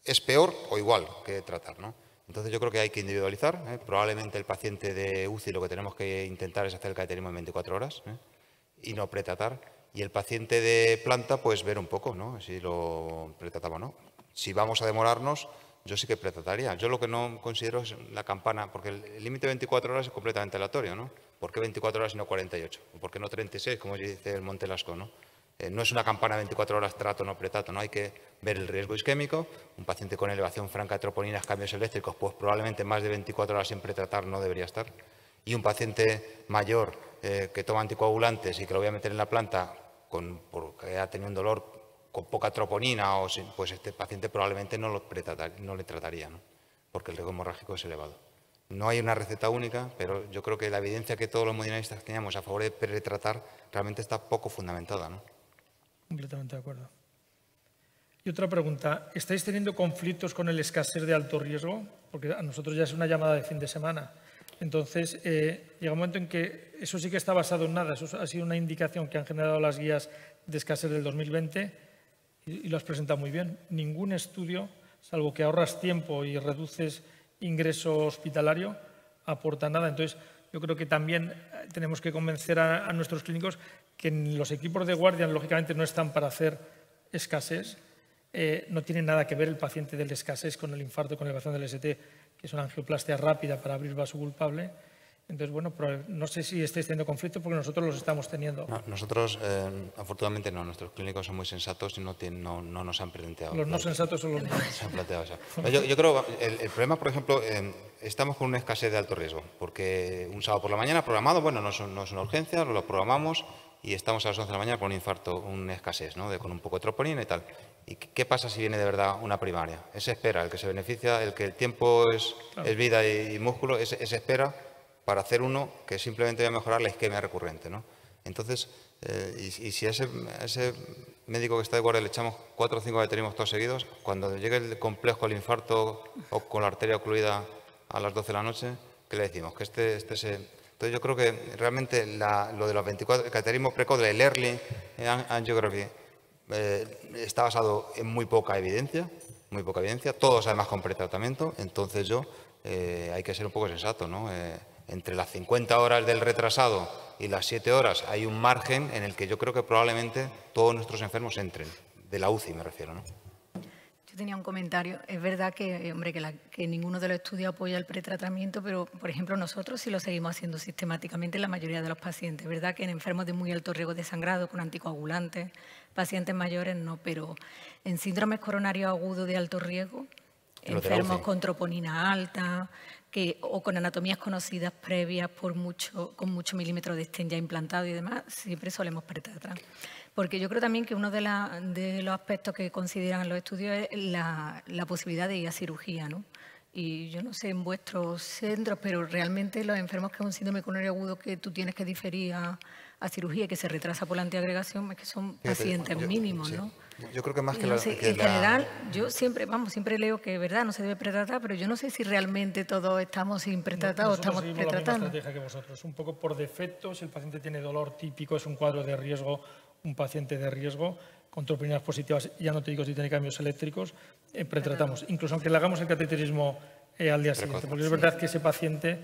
Speaker 3: es peor o igual que tratar. ¿no? Entonces yo creo que hay que individualizar. ¿eh? Probablemente el paciente de UCI lo que tenemos que intentar es hacer el cateterismo en 24 horas ¿eh? y no pretratar. Y el paciente de planta, pues ver un poco ¿no? si lo pretratamos o no. Si vamos a demorarnos, yo sí que pretrataría. Yo lo que no considero es la campana, porque el límite de 24 horas es completamente aleatorio, ¿no? ¿Por qué 24 horas y no 48? ¿Por qué no 36, como dice el Montelasco, no? Eh, no es una campana de 24 horas trato no pretato, no hay que ver el riesgo isquémico. Un paciente con elevación franca de troponinas, cambios eléctricos, pues probablemente más de 24 horas sin pretratar no debería estar. Y un paciente mayor eh, que toma anticoagulantes y que lo voy a meter en la planta con, porque ha tenido un dolor con poca troponina, o pues este paciente probablemente no, lo no le trataría, ¿no? porque el riesgo hemorrágico es elevado. No hay una receta única, pero yo creo que la evidencia que todos los hemodinamistas teníamos a favor de pretratar realmente está poco fundamentada. ¿no?
Speaker 1: Completamente de acuerdo. Y otra pregunta, ¿estáis teniendo conflictos con el escasez de alto riesgo? Porque a nosotros ya es una llamada de fin de semana. Entonces, eh, llega un momento en que eso sí que está basado en nada, eso ha sido una indicación que han generado las guías de escasez del 2020 y, lo has presentado muy bien. Ningún estudio, salvo que ahorras tiempo y reduces ingreso hospitalario, aporta nada. Entonces, yo creo que también tenemos que convencer a, a nuestros clínicos que los equipos de guardia, lógicamente, no están para hacer escasez, eh, no tiene nada que ver el paciente del escasez con el infarto, con elevación del ST, que es una angioplastia rápida para abrir vaso culpable. Entonces, bueno, no sé si estáis teniendo conflicto porque nosotros los estamos teniendo.
Speaker 3: nosotros, eh, afortunadamente, no. Nuestros clínicos son muy sensatos y no, no, no nos han planteado.
Speaker 1: Los no sensatos son los
Speaker 3: Se han planteado eso. Yo, yo creo, el, el, problema, por ejemplo, eh, estamos con una escasez de alto riesgo, porque un sábado por la mañana programado, bueno, no es, no es una urgencia, lo programamos y estamos a las 11 de la mañana con un infarto, una escasez, ¿no? de, con un poco de troponina y tal. ¿Y qué pasa si viene de verdad una primaria? Ese espera, el que se beneficia, el que el tiempo es, es vida y, músculo, ese, espera para hacer uno que simplemente va a mejorar la isquemia recurrente. ¿no? Entonces, eh, y, si a ese, ese, médico que está de guardia le echamos cuatro o cinco baterismos todos seguidos, cuando llegue el complejo, el infarto o con la arteria ocluida a las 12 de la noche, ¿qué le decimos? Que este, este se entonces yo creo que realmente lo de los 24, el cateterismo precoz del early angiography eh, está basado en muy poca evidencia, muy poca evidencia, todos además con pretratamiento, entonces yo eh, hay que ser un poco sensato, ¿no? Eh, entre las 50 horas del retrasado y las 7 horas hay un margen en el que yo creo que probablemente todos nuestros enfermos entren, de la UCI me refiero, ¿no?
Speaker 4: Yo tenía un comentario. Es verdad que, hombre, que, ninguno de los estudios apoya el pretratamiento, pero, por ejemplo, nosotros sí lo seguimos haciendo sistemáticamente en la mayoría de los pacientes. Es verdad que en enfermos de muy alto riesgo de sangrado, con anticoagulantes, pacientes mayores no, pero en síndromes coronarios agudos de alto riesgo, enfermos con troponina alta, que, o con anatomías conocidas previas por mucho, con mucho milímetro de estén ya implantado y demás, siempre solemos pretratrar. Porque yo creo también que uno de, los aspectos que consideran los estudios es la, posibilidad de ir a cirugía, ¿no? Y yo no sé en vuestros centros, pero realmente los enfermos que un síndrome coronario agudo que tú tienes que diferir a, cirugía y que se retrasa por la antiagregación, es que son pacientes mínimos, ¿no?
Speaker 3: Yo creo que más que, la,
Speaker 4: En general, yo siempre, vamos, siempre leo que, verdad, no se debe pretratar, pero yo no sé si realmente todos estamos sin pretratar o estamos pretratando.
Speaker 1: la estrategia que vosotros. Un poco por defecto, si el paciente tiene dolor típico, es un cuadro de riesgo un paciente de riesgo. Con troponinas positivas, ya no te digo si tiene cambios eléctricos, eh, pretratamos, incluso aunque le hagamos el cateterismo eh, al día siguiente, porque es verdad que ese paciente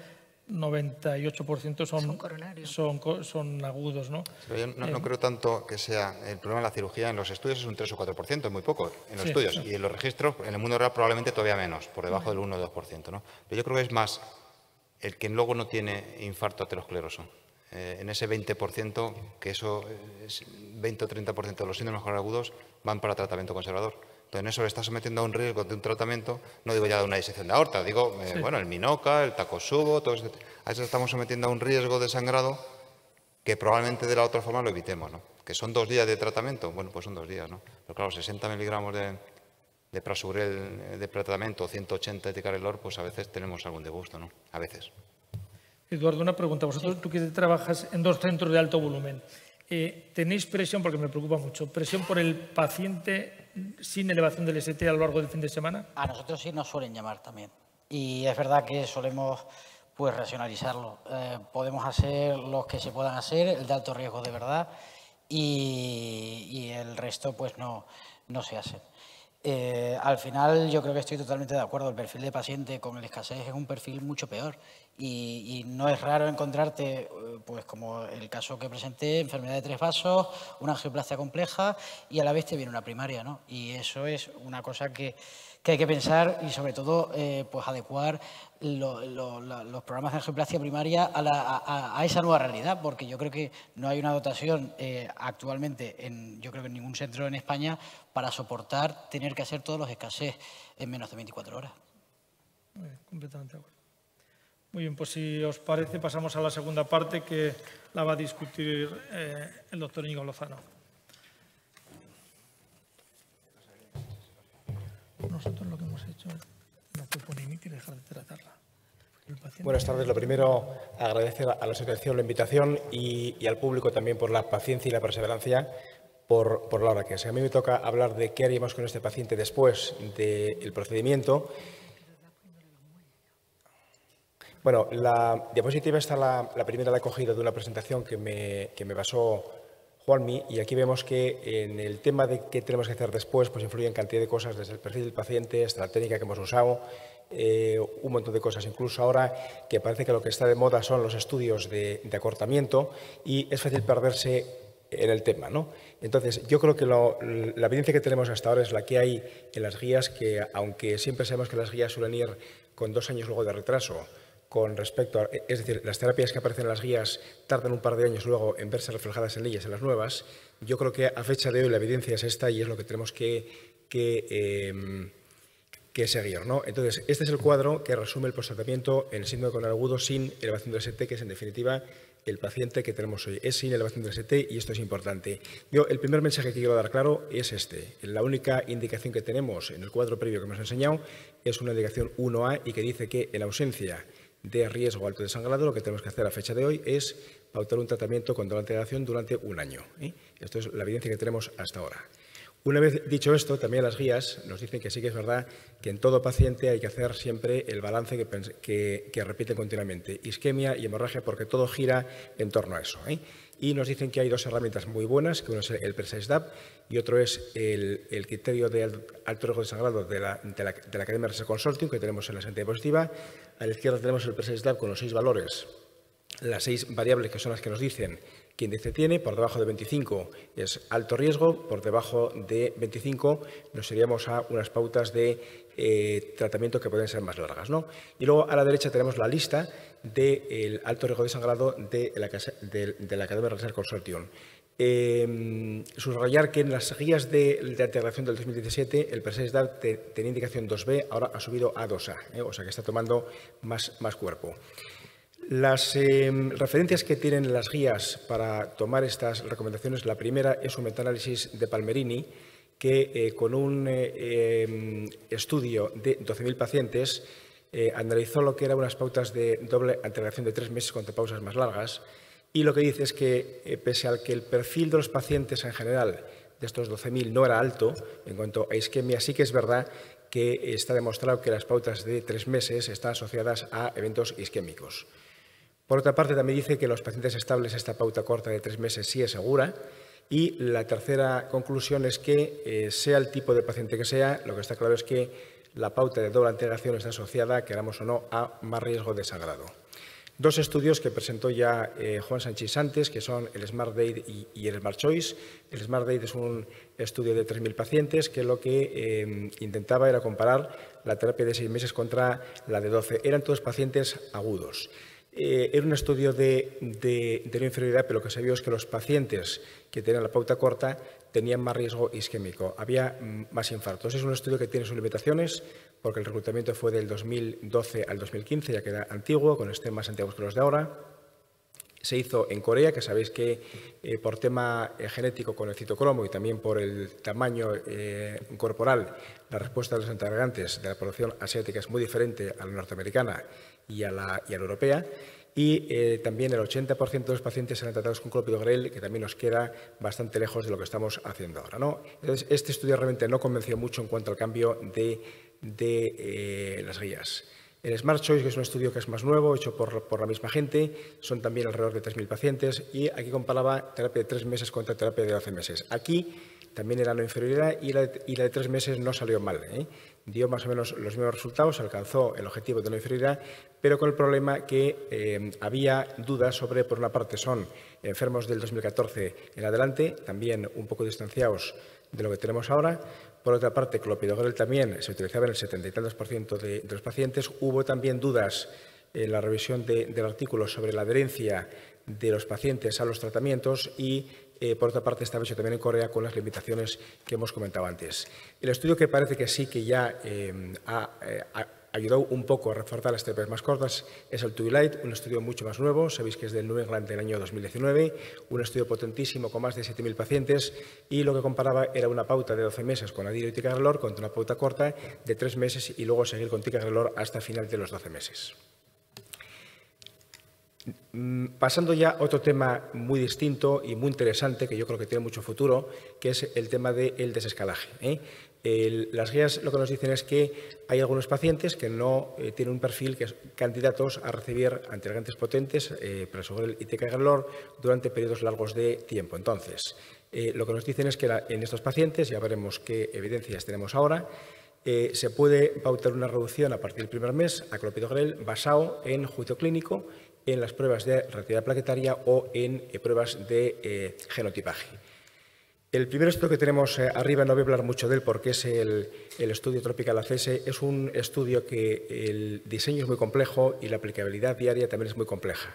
Speaker 1: 98% son, son, son, agudos. ¿no?
Speaker 3: yo no, eh, creo tanto que sea el problema de la cirugía en los estudios es un 3 o 4%, es muy poco en los estudios. Y en los registros, en el mundo real probablemente todavía menos, por debajo del 1 o 2%. ¿no? Pero yo creo que es más el que luego no tiene infarto ateroscleroso. Eh, en ese 20%, que eso es 20 o 30% de los síndromes agudos van para tratamiento conservador. Entonces, en eso le está sometiendo a un riesgo de un tratamiento, no digo ya de una disección de aorta, digo, eh, bueno, el minoca, el tacosubo, todo este, a eso estamos sometiendo a un riesgo de sangrado que probablemente de la otra forma lo evitemos, ¿no? Que son dos días de tratamiento, bueno, pues son dos días, ¿no? Pero claro, 60 miligramos de, de prasurel de tratamiento, 180 de ticarelor, pues a veces tenemos algún degusto, ¿no? A veces.
Speaker 1: Eduardo, una pregunta. Vosotros, tú que trabajas en dos centros de alto volumen, eh, ¿tenéis presión, porque me preocupa mucho, presión por el paciente sin elevación del ST a lo largo del fin de semana?
Speaker 2: A nosotros sí nos suelen llamar también. Y es verdad que solemos pues racionalizarlo. Eh, podemos hacer los que se puedan hacer, el de alto riesgo de verdad, y, y el resto pues no, no se hace. Eh, al final yo creo que estoy totalmente de acuerdo. El perfil de paciente con el escasez es un perfil mucho peor y, no es raro encontrarte, eh, pues como el caso que presenté, enfermedad de tres vasos, una angioplastia compleja y a la vez te viene una primaria, ¿no? Y eso es una cosa que, que hay que pensar y sobre todo eh, pues adecuar los programas de angioplastia primaria a, esa nueva realidad, porque yo creo que no hay una dotación eh, actualmente, en, yo creo que en ningún centro en España, para soportar tener que hacer todos los escasez en menos de 24 horas.
Speaker 1: Muy bien, completamente de acuerdo. Muy bien, pues si os parece pasamos a la segunda parte que la va a discutir eh, el doctor Íñigo Lozano. Nosotros lo que hemos hecho y dejar de tratarla.
Speaker 5: Buenas tardes. Lo primero, agradecer a la asociación la invitación y, al público también por la paciencia y la perseverancia por, la hora que es. A mí me toca hablar de qué haríamos con este paciente después del procedimiento. Bueno, la diapositiva está la, primera la he cogido de una presentación que me, que me y aquí vemos que en el tema de qué tenemos que hacer después pues influyen cantidad de cosas desde el perfil del paciente hasta la técnica que hemos usado, eh, un montón de cosas. Incluso ahora que parece que lo que está de moda son los estudios de, acortamiento y es fácil perderse en el tema. ¿no? Entonces, yo creo que la evidencia que tenemos hasta ahora es la que hay en las guías, que aunque siempre sabemos que las guías suelen ir con dos años luego de retraso, con respecto a, es decir, las terapias que aparecen en las guías tardan un par de años luego en verse reflejadas en ellas, en las nuevas, yo creo que a fecha de hoy la evidencia es esta y es lo que tenemos que, que em, que seguir. ¿no? Entonces, este es el cuadro que resume el posttratamiento en el síndrome con agudo sin elevación del ST, que es en definitiva el paciente que tenemos hoy. Es sin elevación del ST y esto es importante. Yo, el primer mensaje que quiero dar claro es este. La única indicación que tenemos en el cuadro previo que hemos enseñado es una indicación 1A y que dice que en ausencia de riesgo alto de sangrado, lo que tenemos que hacer a fecha de hoy es pautar un tratamiento con doble integración durante un año. ¿eh? Esto es la evidencia que tenemos hasta ahora. Una vez dicho esto, también las guías nos dicen que sí que es verdad que en todo paciente hay que hacer siempre el balance que, que, repite continuamente, isquemia y hemorragia, porque todo gira en torno a eso. ¿eh? Y nos dicen que hay dos herramientas muy buenas, que uno es el PERSAISDAP y otro es el, criterio de alto riesgo de sangrado de la, de la, de la Academia Research Consortium, que tenemos en la siguiente diapositiva. A la izquierda tenemos el PERSAISDAP con los seis valores, las seis variables que son las que nos dicen quien dice tiene, por debajo de 25 es alto riesgo, por debajo de 25 nos iríamos a unas pautas de eh, tratamiento que pueden ser más largas. ¿no? Y luego a la derecha tenemos la lista del alto riesgo de sangrado de la, de, la Academia Research Consortium. Eh, subrayar que en las guías de, de integración del 2017 el PERSESDAP tenía indicación 2B, ahora ha subido a 2A, ¿eh? o sea que está tomando más, más cuerpo. Las em, referencias que tienen las guías para tomar estas recomendaciones, la primera es un metaanálisis de Palmerini, que eh, con un eh, em, estudio de 12.000 pacientes eh, analizó lo que eran unas pautas de doble integración de tres meses contra pausas más largas y lo que dice es que, pese al que el perfil de los pacientes en general de estos 12.000 no era alto en cuanto a isquemia, sí que es verdad que está demostrado que las pautas de tres meses están asociadas a eventos isquémicos. Por otra parte, también dice que los pacientes estables esta pauta corta de tres meses sí es segura. Y la tercera conclusión es que, eh, sea el tipo de paciente que sea, lo que está claro es que la pauta de doble integración está asociada, queramos o no, a más riesgo de sangrado. Dos estudios que presentó ya eh, Juan Sánchez antes, que son el Smart Date y, el Smart Choice. El Smart Date es un estudio de 3.000 pacientes que lo que eh, intentaba era comparar la terapia de seis meses contra la de 12. Eran todos pacientes agudos. Eh, era un estudio de, no inferioridad, pero lo que se vio es que los pacientes que tenían la pauta corta tenían más riesgo isquémico, había mm, más infartos. Es un estudio que tiene sus limitaciones porque el reclutamiento fue del 2012 al 2015, ya queda antiguo, con estos más antiguos que los de ahora. Se hizo en Corea, que sabéis que eh, por tema eh, genético con el citocromo y también por el tamaño corporal, la respuesta de los antiagregantes de la población asiática es muy diferente a la norteamericana y a la, europea. Y eh, también el 80% de los pacientes serán tratados con clopidogrel, que también nos queda bastante lejos de lo que estamos haciendo ahora. ¿no? Este estudio realmente no convenció mucho en cuanto al cambio de, eh, las guías. El Smart Choice, que es un estudio que es más nuevo, hecho por, la misma gente, son también alrededor de 3.000 pacientes y aquí comparaba terapia de 3 meses contra terapia de 12 meses. Aquí también era no inferioridad y la de, y la de 3 meses no salió mal. ¿eh? Dio más o menos los mismos resultados, alcanzó el objetivo de la inferioridad, pero con el problema que eh, había dudas sobre, por una parte, son enfermos del 2014 en adelante, también un poco distanciados de lo que tenemos ahora. Por otra parte, clopidogrel también se utilizaba en el 70 y tantos por ciento de, los pacientes. Hubo también dudas en la revisión del artículo sobre la adherencia de los pacientes a los tratamientos y eh, por otra parte, estaba hecho también en Corea con las limitaciones que hemos comentado antes. El estudio que parece que sí que ya eh, eh, ha, ayudado un poco a reforzar las terapias más cortas es el Twilight, un estudio mucho más nuevo, sabéis que es del New England del año 2019, un estudio potentísimo con más de 7.000 pacientes y lo que comparaba era una pauta de 12 meses con adiro y ticagrelor contra una pauta corta de 3 meses y luego seguir con ticagrelor hasta final de los 12 meses. Mm, pasando ya a otro tema muy distinto y muy interesante, que yo creo que tiene mucho futuro, que es el tema del desescalaje. ¿eh? las guías lo que nos dicen es que hay algunos pacientes que no eh, tienen un perfil que es candidatos a recibir antiagentes potentes, eh, prasugrel y tecagrelor, durante periodos largos de tiempo. Entonces, eh, lo que nos dicen es que en estos pacientes, ya veremos qué evidencias tenemos ahora, se puede pautar una reducción a partir del primer mes a clopidogrel basado en juicio clínico en las pruebas de reactividad plaquetaria o en eh, pruebas de eh, genotipaje. El primer estudio que tenemos eh, arriba, no voy a hablar mucho de él porque es el, estudio Tropical ACS, es un estudio que el diseño es muy complejo y la aplicabilidad diaria también es muy compleja.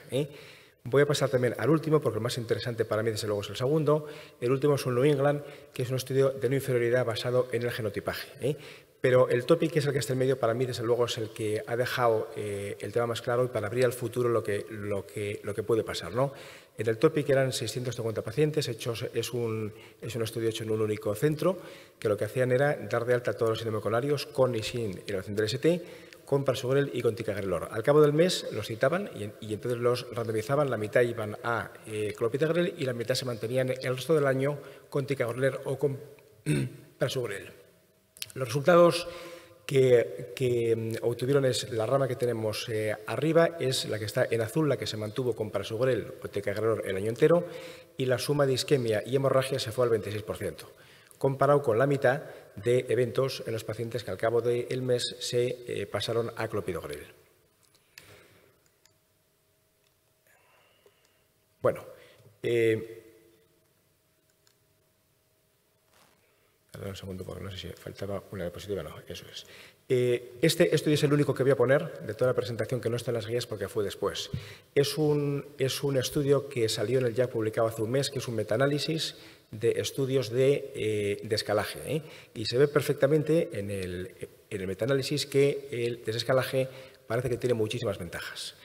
Speaker 5: Voy a pasar también al último, porque el más interesante para mí, desde luego, es el segundo. El último es un New England, que es un estudio de no inferioridad basado en el genotipaje. Pero el topic, que es el que está en medio, para mí, desde luego, es el que ha dejado eh, el tema más claro y para abrir al futuro lo que, lo que, lo que puede pasar. ¿no? En el topic eran 650 pacientes, hechos, es, un, es un estudio hecho en un único centro, que lo que hacían era dar de alta a todos los sintomas con y sin elevación del ST, con prasugrel y con ticagrelor. Al cabo del mes los citaban y, entonces los randomizaban, la mitad iban a eh, clopidogrel y la mitad se mantenían el resto del año con ticagrelor o con prasugrel. Los resultados que, mm, obtuvieron es la rama que tenemos eh, arriba, es la que está en azul, la que se mantuvo con prasugrel o tecagrelor el año entero, y la suma de isquemia y hemorragia se fue al 26%, comparado con la mitad de eventos en los pacientes que al cabo del mes se eh, pasaron a clopidogrel. Bueno, eh, Perdón un segundo porque no sé si faltaba una diapositiva. No, eso es. Eh, este estudio es el único que voy a poner de toda la presentación que no está en las guías porque fue después. Es un, es un estudio que salió en el ya publicado hace un mes, que es un metaanálisis de estudios de, eh. ¿eh? Y se ve perfectamente en el, en el metaanálisis que el desescalaje parece que tiene muchísimas ventajas.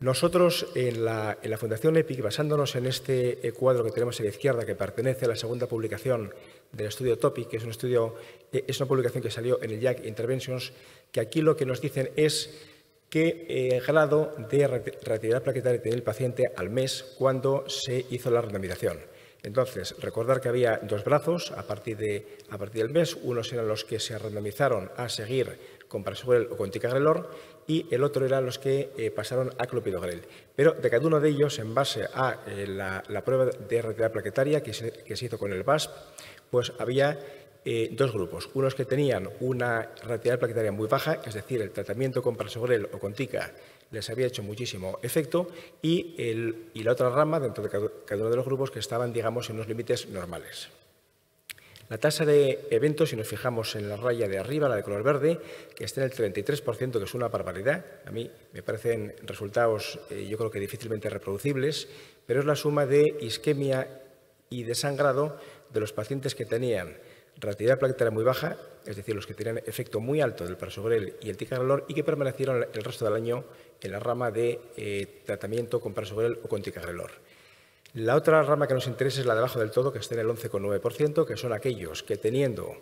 Speaker 5: Nosotros en la, en la, Fundación EPIC, basándonos en este cuadro que tenemos a la izquierda, que pertenece a la segunda publicación del estudio Topic, que es un estudio, eh, es una publicación que salió en el JAC Interventions, que aquí lo que nos dicen es qué eh, grado de reactividad plaquetaria tenía el paciente al mes cuando se hizo la randomización. Entonces, recordar que había dos brazos a partir, de, a partir del mes. Unos eran los que se randomizaron a seguir con prasugrel o con ticagrelor y el otro eran los que eh, pasaron a clopidogrel. Pero de cada uno de ellos, en base a la, prueba de reactividad plaquetaria que se, que se hizo con el VASP, pues había eh, dos grupos. Unos que tenían una reactividad plaquetaria muy baja, es decir, el tratamiento con prasugrel o con tica les había hecho muchísimo efecto, y, la otra rama, dentro de cada, uno de los grupos, que estaban, digamos, en unos límites normales. La tasa de eventos, si nos fijamos en la raya de arriba, la de color verde, que está en el 33%, que es una barbaridad. A mí me parecen resultados, eh, yo creo que difícilmente reproducibles, pero es la suma de isquemia y de sangrado de los pacientes que tenían reactividad plaquetaria muy baja, es decir, los que tenían efecto muy alto del prasugrel y el ticagrelor y que permanecieron el resto del año en la rama de eh, tratamiento con prasugrel o con ticagrelor. La otra rama que nos interesa es la de abajo del todo, que está en el 11,9%, que son aquellos que teniendo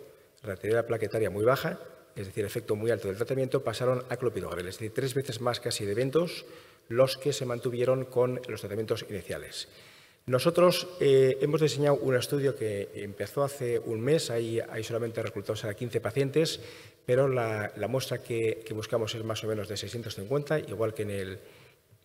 Speaker 5: reactividad plaquetaria muy baja, es decir, efecto muy alto del tratamiento, pasaron a clopidogrel, es decir, tres veces más casi de eventos los que se mantuvieron con los tratamientos iniciales. Nosotros eh, hemos diseñado un estudio que empezó hace un mes, hay, solamente resultados a 15 pacientes, pero la, muestra que, buscamos es más o menos de 650, igual que en el,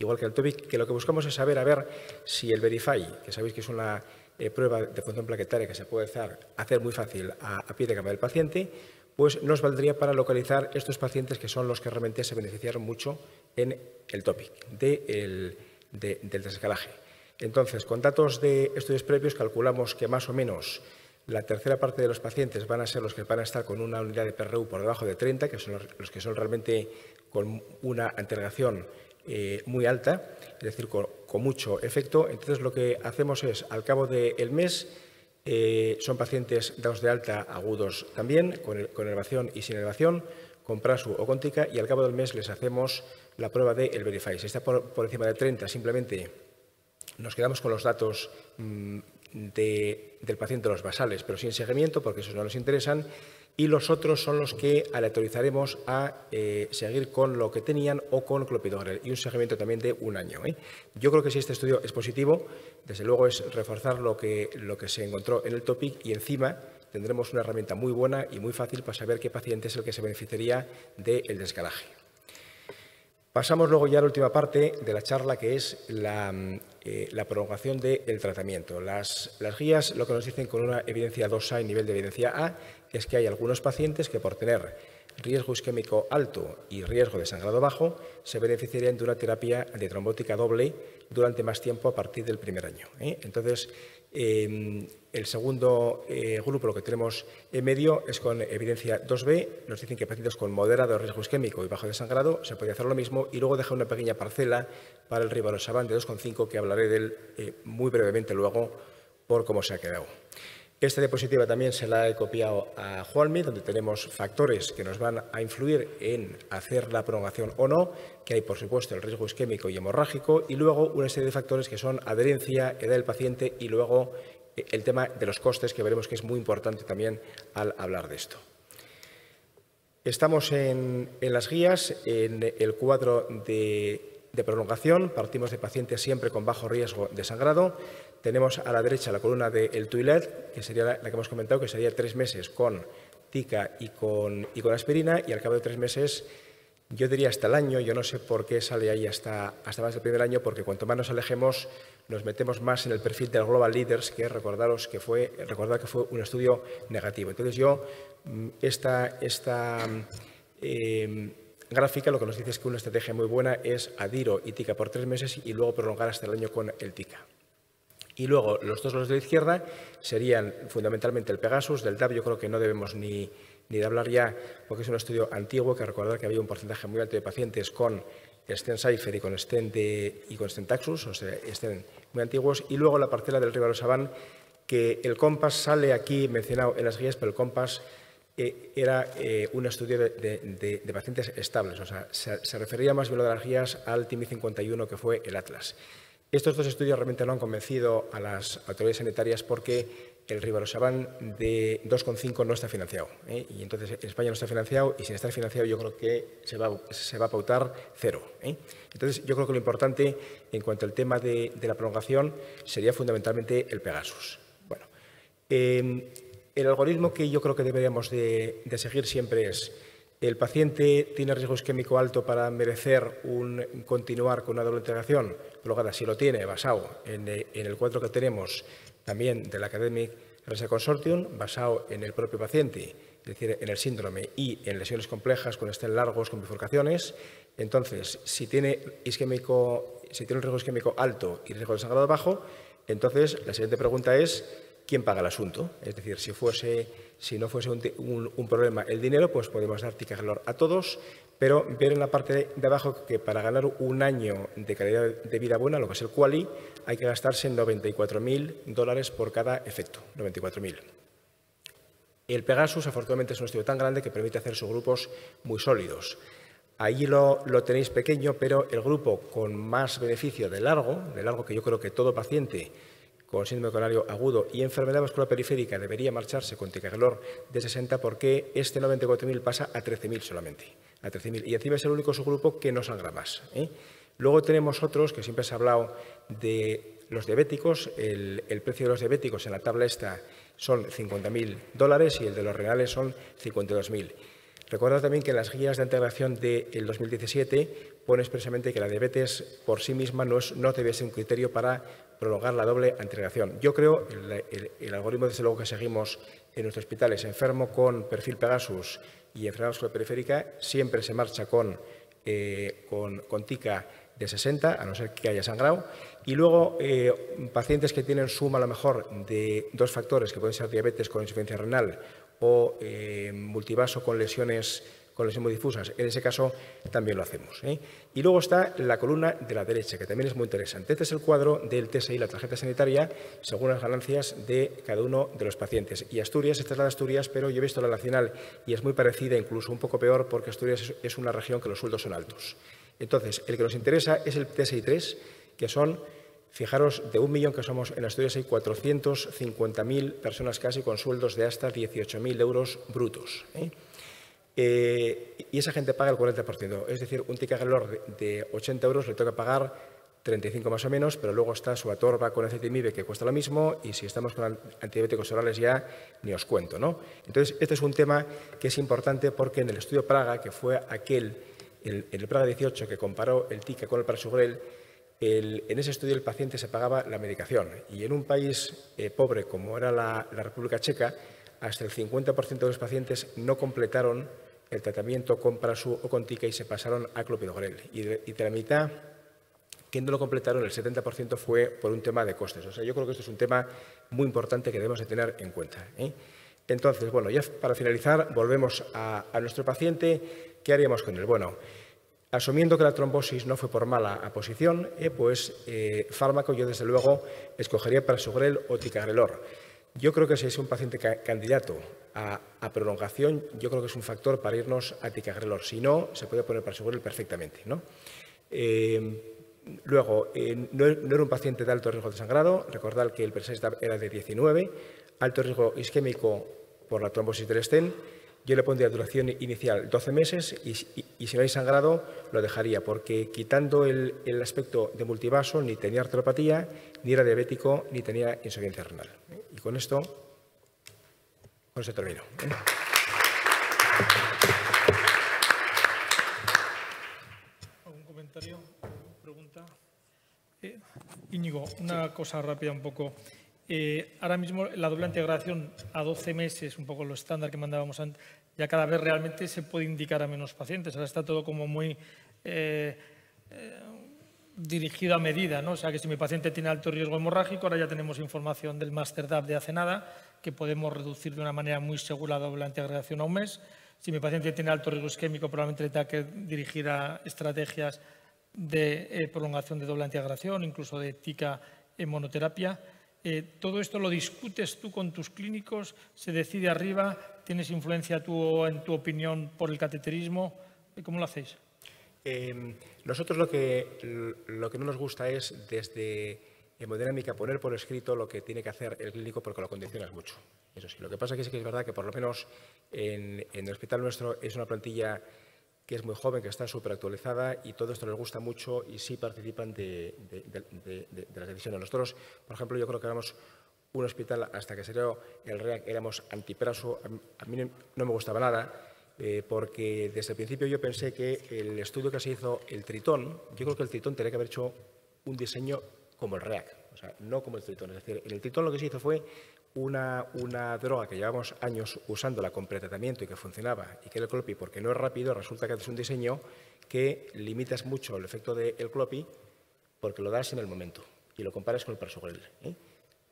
Speaker 5: igual que el TOPIC, que lo que buscamos es saber a ver si el Verify, que sabéis que es una eh, prueba de función plaquetaria que se puede hacer, muy fácil a, pie de cama del paciente, pues nos valdría para localizar estos pacientes que son los que realmente se beneficiaron mucho en el TOPIC del desescalaje. Entonces, con datos de estudios previos calculamos que más o menos la tercera parte de los pacientes van a ser los que van a estar con una unidad de PRU por debajo de 30, que son los que son realmente con una integración eh, muy alta, es decir, con, mucho efecto. Entonces, lo que hacemos es, al cabo del mes, eh, son pacientes dados de alta agudos también, con, elevación y sin elevación, con prasu o con tica, y al cabo del mes les hacemos la prueba de el Verify. Si está por encima de 30, simplemente nos quedamos con los datos mm, del paciente los basales, pero sin seguimiento, porque esos no nos interesan, y los otros son los que aleatorizaremos a eh, seguir con lo que tenían o con clopidogrel y un seguimiento también de un año. ¿eh? Yo creo que si este estudio es positivo, desde luego es reforzar lo que, lo que se encontró en el TOPIC y encima tendremos una herramienta muy buena y muy fácil para saber qué paciente es el que se beneficiaría del descalaje. Pasamos luego ya a la última parte de la charla, que es la, eh, prolongación del tratamiento. Las, guías lo que nos dicen con una evidencia 2A y nivel de evidencia A es que hay algunos pacientes que por tener riesgo isquémico alto y riesgo de sangrado bajo se beneficiarían de una terapia antitrombótica doble durante más tiempo a partir del primer año. ¿eh? Entonces, em, el segundo eh, grupo, lo que tenemos en medio, es con evidencia 2B. Nos dicen que pacientes con moderado riesgo isquémico y bajo de sangrado se puede hacer lo mismo y luego deja una pequeña parcela para el rivaroxaban de 2,5 que hablaré de él eh, muy brevemente luego por cómo se ha quedado. Esta diapositiva también se la he copiado a Juanmi, donde tenemos factores que nos van a influir en hacer la prolongación o no, que hay, por supuesto, el riesgo isquémico y hemorrágico, y luego una serie de factores que son adherencia, edad del paciente y luego eh, el tema de los costes, que veremos que es muy importante también al hablar de esto. Estamos en, las guías, en el cuadro de, de prolongación, partimos de pacientes siempre con bajo riesgo de sangrado, tenemos a la derecha la columna del el Tuilet, que sería la, que hemos comentado, que sería tres meses con tica y con, y con aspirina, y al cabo de tres meses, yo diría hasta el año, yo no sé por qué sale ahí hasta, hasta más del primer año, porque cuanto más nos alejemos, nos metemos más en el perfil del Global Leaders, que recordaros que fue, recordar que fue un estudio negativo. Entonces yo, mm, esta, esta em, gráfica lo que nos dice es que una estrategia muy buena es adiro y tica por tres meses y luego prolongar hasta el año con el tica. Y luego los dos los de la izquierda serían fundamentalmente el Pegasus, del DAB yo creo que no debemos ni, de hablar ya, porque es un estudio antiguo que recordar que había un porcentaje muy alto de pacientes con Stent Cypher y con Stent, y con Taxus, o sea, estén muy antiguos. Y luego la parcela del Rivero Saban, que el COMPAS sale aquí mencionado en las guías, pero el COMPAS eh, era eh, un estudio de, pacientes estables, o sea, se, refería más bien a las guías al TIMI 51 que fue el Atlas. Estos dos estudios realmente no han convencido a las autoridades sanitarias porque el Rivaroxaban de 2,5 no está financiado. ¿eh? Y entonces en España no está financiado y sin estar financiado yo creo que se va, a pautar cero. ¿eh? Entonces yo creo que lo importante en cuanto al tema de, la prolongación sería fundamentalmente el Pegasus. Bueno, eh, el algoritmo que yo creo que deberíamos de seguir siempre es el paciente tiene riesgo isquémico alto para merecer un, continuar con una doble integración prolongada. Si lo tiene, basado en, el cuadro que tenemos también del Academic Research Consortium, basado en el propio paciente, es decir, en el síndrome y en lesiones complejas con estén largos, con bifurcaciones. Entonces, si tiene, isquémico, si tiene un riesgo isquémico alto y riesgo de sangrado bajo, entonces la siguiente pregunta es quién paga el asunto. Es decir, si, fuese, si no fuese un, problema el dinero, pues podemos dar ticagrelor a todos, pero ver en la parte de abajo que para ganar un año de calidad de vida buena, lo que es el quali, hay que gastarse 94.000 dólares por cada efecto, 94.000. El Pegasus, afortunadamente, es un estudio tan grande que permite hacer subgrupos muy sólidos. Allí lo, lo, tenéis pequeño, pero el grupo con más beneficio de largo, de largo que yo creo que todo paciente con síndrome coronario agudo y enfermedad vascular periférica debería marcharse con ticagrelor de 60 porque este 94.000 pasa a 13.000 solamente. A 13.000. Y encima es el único subgrupo que no sangra más. ¿eh? Luego tenemos otros que siempre se ha hablado de los diabéticos. El, precio de los diabéticos en la tabla esta son 50.000 dólares y el de los renales son 52.000. Recuerda también que en las guías de integración del 2017 pone expresamente que la diabetes por sí misma no, es, no debe ser un criterio para prolongar la doble integración. Yo creo, el, el, algoritmo desde luego que seguimos en nuestros hospitales, enfermo con perfil Pegasus y enfermedad periférica, siempre se marcha con, eh, con, TICA de 60, a no ser que haya sangrado. Y luego, eh, pacientes que tienen suma a lo mejor de dos factores, que pueden ser diabetes con insuficiencia renal o eh, multivaso con lesiones con lesiones muy difusas. En ese caso también lo hacemos. ¿eh? Y luego está la columna de la derecha, que también es muy interesante. Este es el cuadro del TSI, la tarjeta sanitaria, según las ganancias de cada uno de los pacientes. Y Asturias, esta es la de Asturias, pero yo he visto la nacional y es muy parecida, incluso un poco peor, porque Asturias es una región que los sueldos son altos. Entonces, el que nos interesa es el TSI 3, que son Fijaros, de un millón que somos en estudios hay 450.000 personas casi con sueldos de hasta 18.000 euros brutos. ¿eh? Eh, y esa gente paga el 40%. Es decir, un ticket de, de 80 euros le toca pagar 35 más o menos, pero luego está su atorba con el que cuesta lo mismo y si estamos con antibióticos orales ya ni os cuento. ¿no? Entonces, este es un tema que es importante porque en el estudio Praga, que fue aquel, el, el Praga 18, que comparó el TICA con el Prasugrel, en ese estudio el paciente se pagaba la medicación y en un país eh, pobre como era la, República Checa, hasta el 50% de los pacientes no completaron el tratamiento con Prasu o y se pasaron a clopidogrel. Y de, la mitad que no lo completaron, el 70% fue por un tema de costes. O sea, yo creo que esto es un tema muy importante que debemos de tener en cuenta. ¿eh? Entonces, bueno, ya para finalizar, volvemos a, nuestro paciente. ¿Qué haríamos con él? Bueno, asumiendo que la trombosis no fue por mala aposición, eh, pues eh, fármaco yo desde luego escogería Prasugrel o Ticagrelor. Yo creo que si es un paciente candidato a, prolongación, yo creo que es un factor para irnos a ticagrelor. Si no, se puede poner para seguro perfectamente. ¿no? Eh, luego, eh, no, era un paciente de alto riesgo de sangrado. Recordad que el PERSES era de 19. Alto riesgo isquémico por la trombosis del estén. Yo le pondría duración inicial 12 meses y, si no hay sangrado lo dejaría porque quitando el, aspecto de multivaso ni tenía arteropatía, ni era diabético, ni tenía insuficiencia renal. Y con esto, con eso termino.
Speaker 1: ¿Algún comentario? ¿Pregunta? Eh, Íñigo, una cosa rápida un poco. Eh, ahora mismo la doble integración a 12 meses, un poco lo estándar que mandábamos antes, ya cada vez realmente se puede indicar a menos pacientes. Ahora está todo como muy eh, eh, dirigido a medida, ¿no? O sea, que si mi paciente tiene alto riesgo hemorrágico, ahora ya tenemos información del Master DAP de hace nada, que podemos reducir de una manera muy segura la doble antiagregación a un mes. Si mi paciente tiene alto riesgo isquémico, probablemente le tenga que dirigir a estrategias de prolongación de doble antiagregación, incluso de TICA en monoterapia. Eh, ¿Todo esto lo discutes tú con tus clínicos? ¿Se decide arriba? ¿Tienes influencia tú en tu opinión por el cateterismo? ¿Cómo lo hacéis?
Speaker 5: Em, nosotros lo que, lo que no nos gusta es desde hemodinámica poner por escrito lo que tiene que hacer el clínico porque lo condicionas mucho. Eso sí, lo que pasa es que sí que es verdad que por lo menos en, el hospital nuestro es una plantilla que es muy joven, que está súper actualizada y todo esto les gusta mucho y sí participan de, las decisiones. Nosotros, por ejemplo, yo creo que éramos un hospital hasta que salió el REAC, éramos antipraso. A mí no me gustaba nada eh, porque desde el principio yo pensé que el estudio que se hizo, el Tritón, yo creo que el Tritón tenía que haber hecho un diseño como el REAC, o sea, no como el Tritón. Es decir, en el Tritón lo que se hizo fue una, droga que llevamos años usándola con pretratamiento y que funcionaba, y que era el clopi, porque no es rápido, resulta que es un diseño que limitas mucho el efecto del clopi porque lo das en el momento y lo comparas con el prasugrel. ¿eh?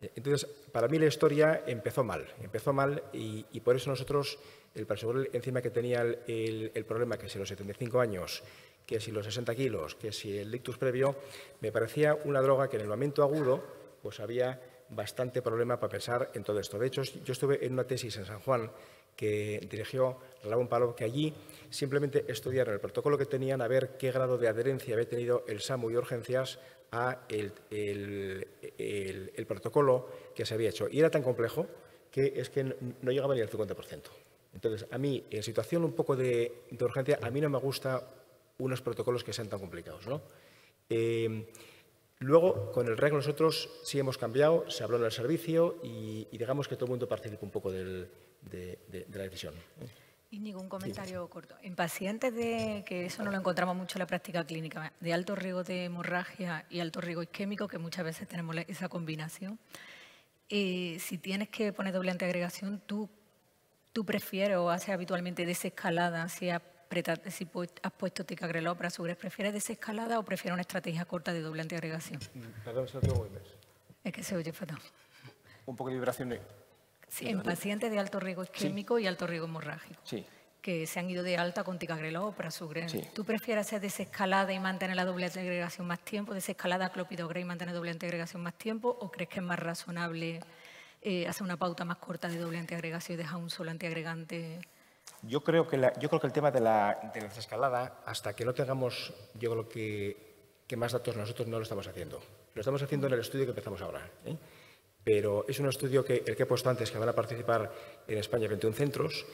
Speaker 5: Entonces, para mí la historia empezó mal, empezó mal y, por eso nosotros, el prasugrel encima que tenía el, problema que si los 75 años, que si los 60 kilos, que si el lictus previo, me parecía una droga que en el momento agudo pues había bastante problema para pensar en todo esto. De hecho, yo estuve en una tesis en San Juan que dirigió Ramón Palo, que allí simplemente estudiaron el protocolo que tenían a ver qué grado de adherencia había tenido el SAMU y urgencias a el, protocolo que se había hecho. Y era tan complejo que es que no llegaba ni al 50%. Entonces, a mí, en situación un poco de, urgencia, a mí no me gusta unos protocolos que sean tan complicados. ¿no? Eh, Luego, con el REC nosotros sí hemos cambiado, se habló en el servicio y, digamos que todo el mundo participa un poco de, la decisión.
Speaker 4: Y ningún comentario corto. En pacientes de, que eso no lo encontramos mucho en la práctica clínica, de alto riesgo de hemorragia y alto riesgo isquémico, que muchas veces tenemos esa combinación, eh, si tienes que poner doble antiagregación, ¿tú, tú prefieres o haces habitualmente desescalada hacia si has puesto ticagrelor para subir, ¿prefieres desescalada o prefieres una estrategia corta de doble antiagregación?
Speaker 5: Mm, perdón, se lo tengo
Speaker 4: Es que se oye fatal.
Speaker 5: Un poco de vibración.
Speaker 4: Sí, en pacientes de alto riesgo isquémico y alto riesgo hemorrágico.
Speaker 5: Sí.
Speaker 4: Que se han ido de alta con ticagrelor o Sí. ¿Tú prefieres hacer desescalada y mantener la doble antiagregación más tiempo, desescalada clopidogrel y mantener doble antiagregación más tiempo, o crees que es más razonable eh, hacer una pauta más corta de doble antiagregación y dejar un solo antiagregante?
Speaker 5: Yo creo que, yo creo que el tema de la, de desescalada, hasta que no tengamos, yo creo que, que más datos nosotros no lo estamos haciendo. Lo estamos haciendo en el estudio que empezamos ahora. ¿eh? Pero es un estudio que el que he puesto antes, que van a participar en España 21 centros,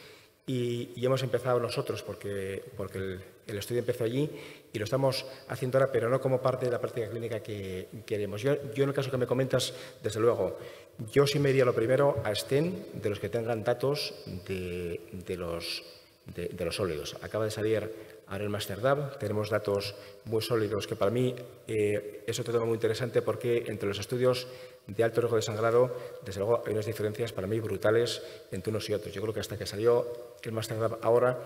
Speaker 5: y, hemos empezado nosotros, porque, porque el, estudio empezó allí, y lo estamos haciendo ahora, pero no como parte de la práctica clínica que queremos. Yo, yo en el caso que me comentas, desde luego, yo sí me iría lo primero a STEM, de los que tengan datos de, de los de, los sólidos. Acaba de salir ahora el Master DAB, tenemos datos muy sólidos que para mí eh, es otro tema muy interesante porque entre los estudios de alto riesgo de sangrado, desde luego hay unas diferencias para mí brutales entre unos y otros. Yo creo que hasta que salió el Master DAB ahora,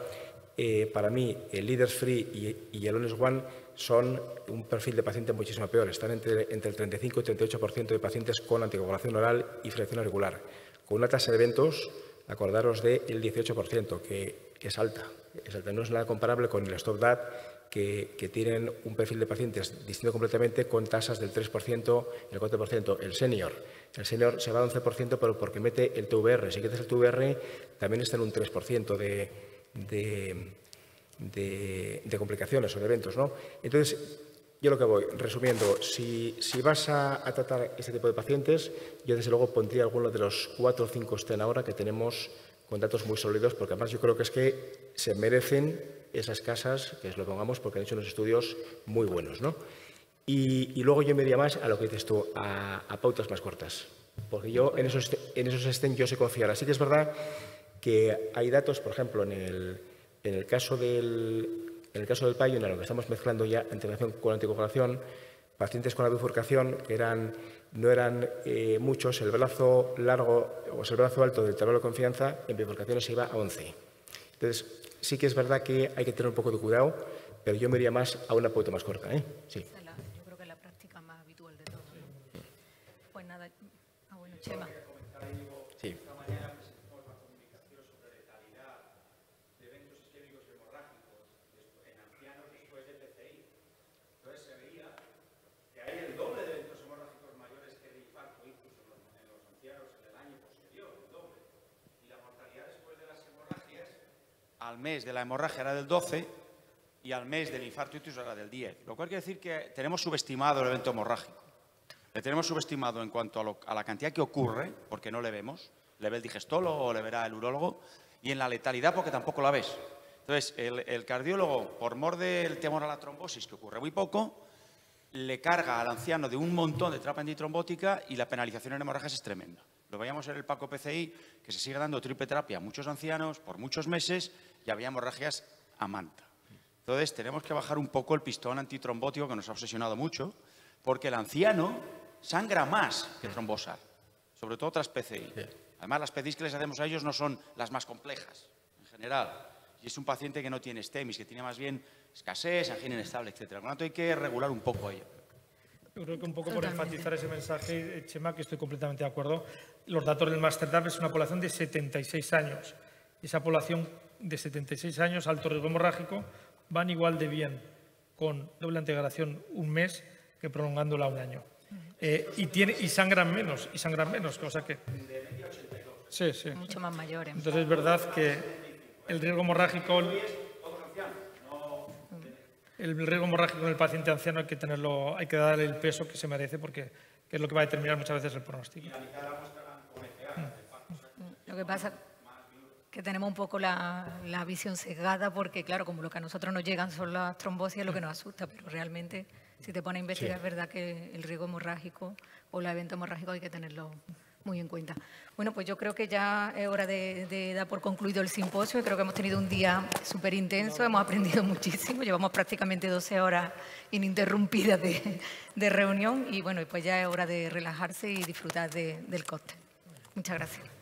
Speaker 5: eh, para mí el Leaders Free y, el ONES One son un perfil de paciente muchísimo peor. Están entre, entre el 35 y 38% de pacientes con anticoagulación oral y fricción auricular, con una tasa de eventos, acordaros, del 18%, que es alta. Es alta. No es nada comparable con el Stop DAT, que, tienen un perfil de pacientes distinto completamente con tasas del 3%, el 4%. El senior, el senior se va al 11%, pero porque mete el TVR. Si quitas el TVR, también está en un 3% de, de, de, complicaciones o de eventos. ¿no? Entonces, yo lo que voy, resumiendo, si, si vas a, tratar este tipo de pacientes, yo desde luego pondría alguno de los cuatro o cinco estén ahora que tenemos con datos muy sólidos, porque además yo creo que es que se merecen esas casas, que lo pongamos, porque han hecho unos estudios muy buenos. ¿no? Y, luego yo me iría más a lo que dices tú, a, pautas más cortas. Porque yo en esos, en esos yo sé confiar. Así que es verdad que hay datos, por ejemplo, en el, en el caso del, en el caso del Pioneer, lo que estamos mezclando ya integración con anticoagulación, pacientes con la bifurcación eran no eran eh, muchos, el brazo largo o el brazo alto del tablero de confianza en bifurcaciones se iba a 11. Entonces, sí que es verdad que hay que tener un poco de cuidado, pero yo me iría más a una pauta más corta. ¿eh? Sí.
Speaker 4: Yo creo que es la práctica más habitual de todo. Pues nada, ah, bueno, Chema.
Speaker 5: Sí.
Speaker 6: Al mes de la hemorragia era del 12 y al mes del infarto ictus era del 10. Lo cual quiere decir que tenemos subestimado el evento hemorrágico. Le tenemos subestimado en cuanto a, la cantidad que ocurre, porque no le vemos, le ve el digestólogo o le verá el urólogo, y en la letalidad porque tampoco la ves. Entonces, el, cardiólogo, por mor del temor a la trombosis, que ocurre muy poco, le carga al anciano de un montón de trapa antitrombótica y la penalización en hemorragias es tremenda. Lo veíamos en el Paco PCI, que se sigue dando triple terapia a muchos ancianos por muchos meses y había hemorragias a manta. Entonces, tenemos que bajar un poco el pistón antitrombótico que nos ha obsesionado mucho, porque el anciano sangra más que trombosar, sobre todo tras PCI. Además, las PCIs que les hacemos a ellos no son las más complejas, en general. Y es un paciente que no tiene STEMIS, que tiene más bien escasez, angina inestable, etc. Por lo tanto, hay que regular un poco ello.
Speaker 1: Yo creo que un poco por enfatizar ese mensaje, Chema, que estoy completamente de acuerdo, los datos del Master es una población de 76 años. Esa población de 76 años, alto riesgo hemorrágico, van igual de bien con doble integración un mes que prolongándola un año. Eh, y, tiene, y sangran menos, y sangran menos, cosa que...
Speaker 4: Sí, sí. Mucho más mayores.
Speaker 1: Entonces es verdad que el riesgo hemorrágico el riesgo hemorrágico en el paciente anciano hay que tenerlo, hay que darle el peso que se merece porque es lo que va a determinar muchas veces el pronóstico.
Speaker 4: Lo que pasa que tenemos un poco la, la, visión sesgada porque, claro, como lo que a nosotros nos llegan son las trombosis, es lo que nos asusta, pero realmente, si te pones a investigar, es verdad que el riesgo hemorrágico o el evento hemorrágico hay que tenerlo muy en cuenta. Bueno, pues yo creo que ya es hora de, dar por concluido el simposio. Creo que hemos tenido un día súper intenso, hemos aprendido muchísimo, llevamos prácticamente 12 horas ininterrumpidas de, de, reunión y bueno, pues ya es hora de relajarse y disfrutar del cóctel. Muchas gracias.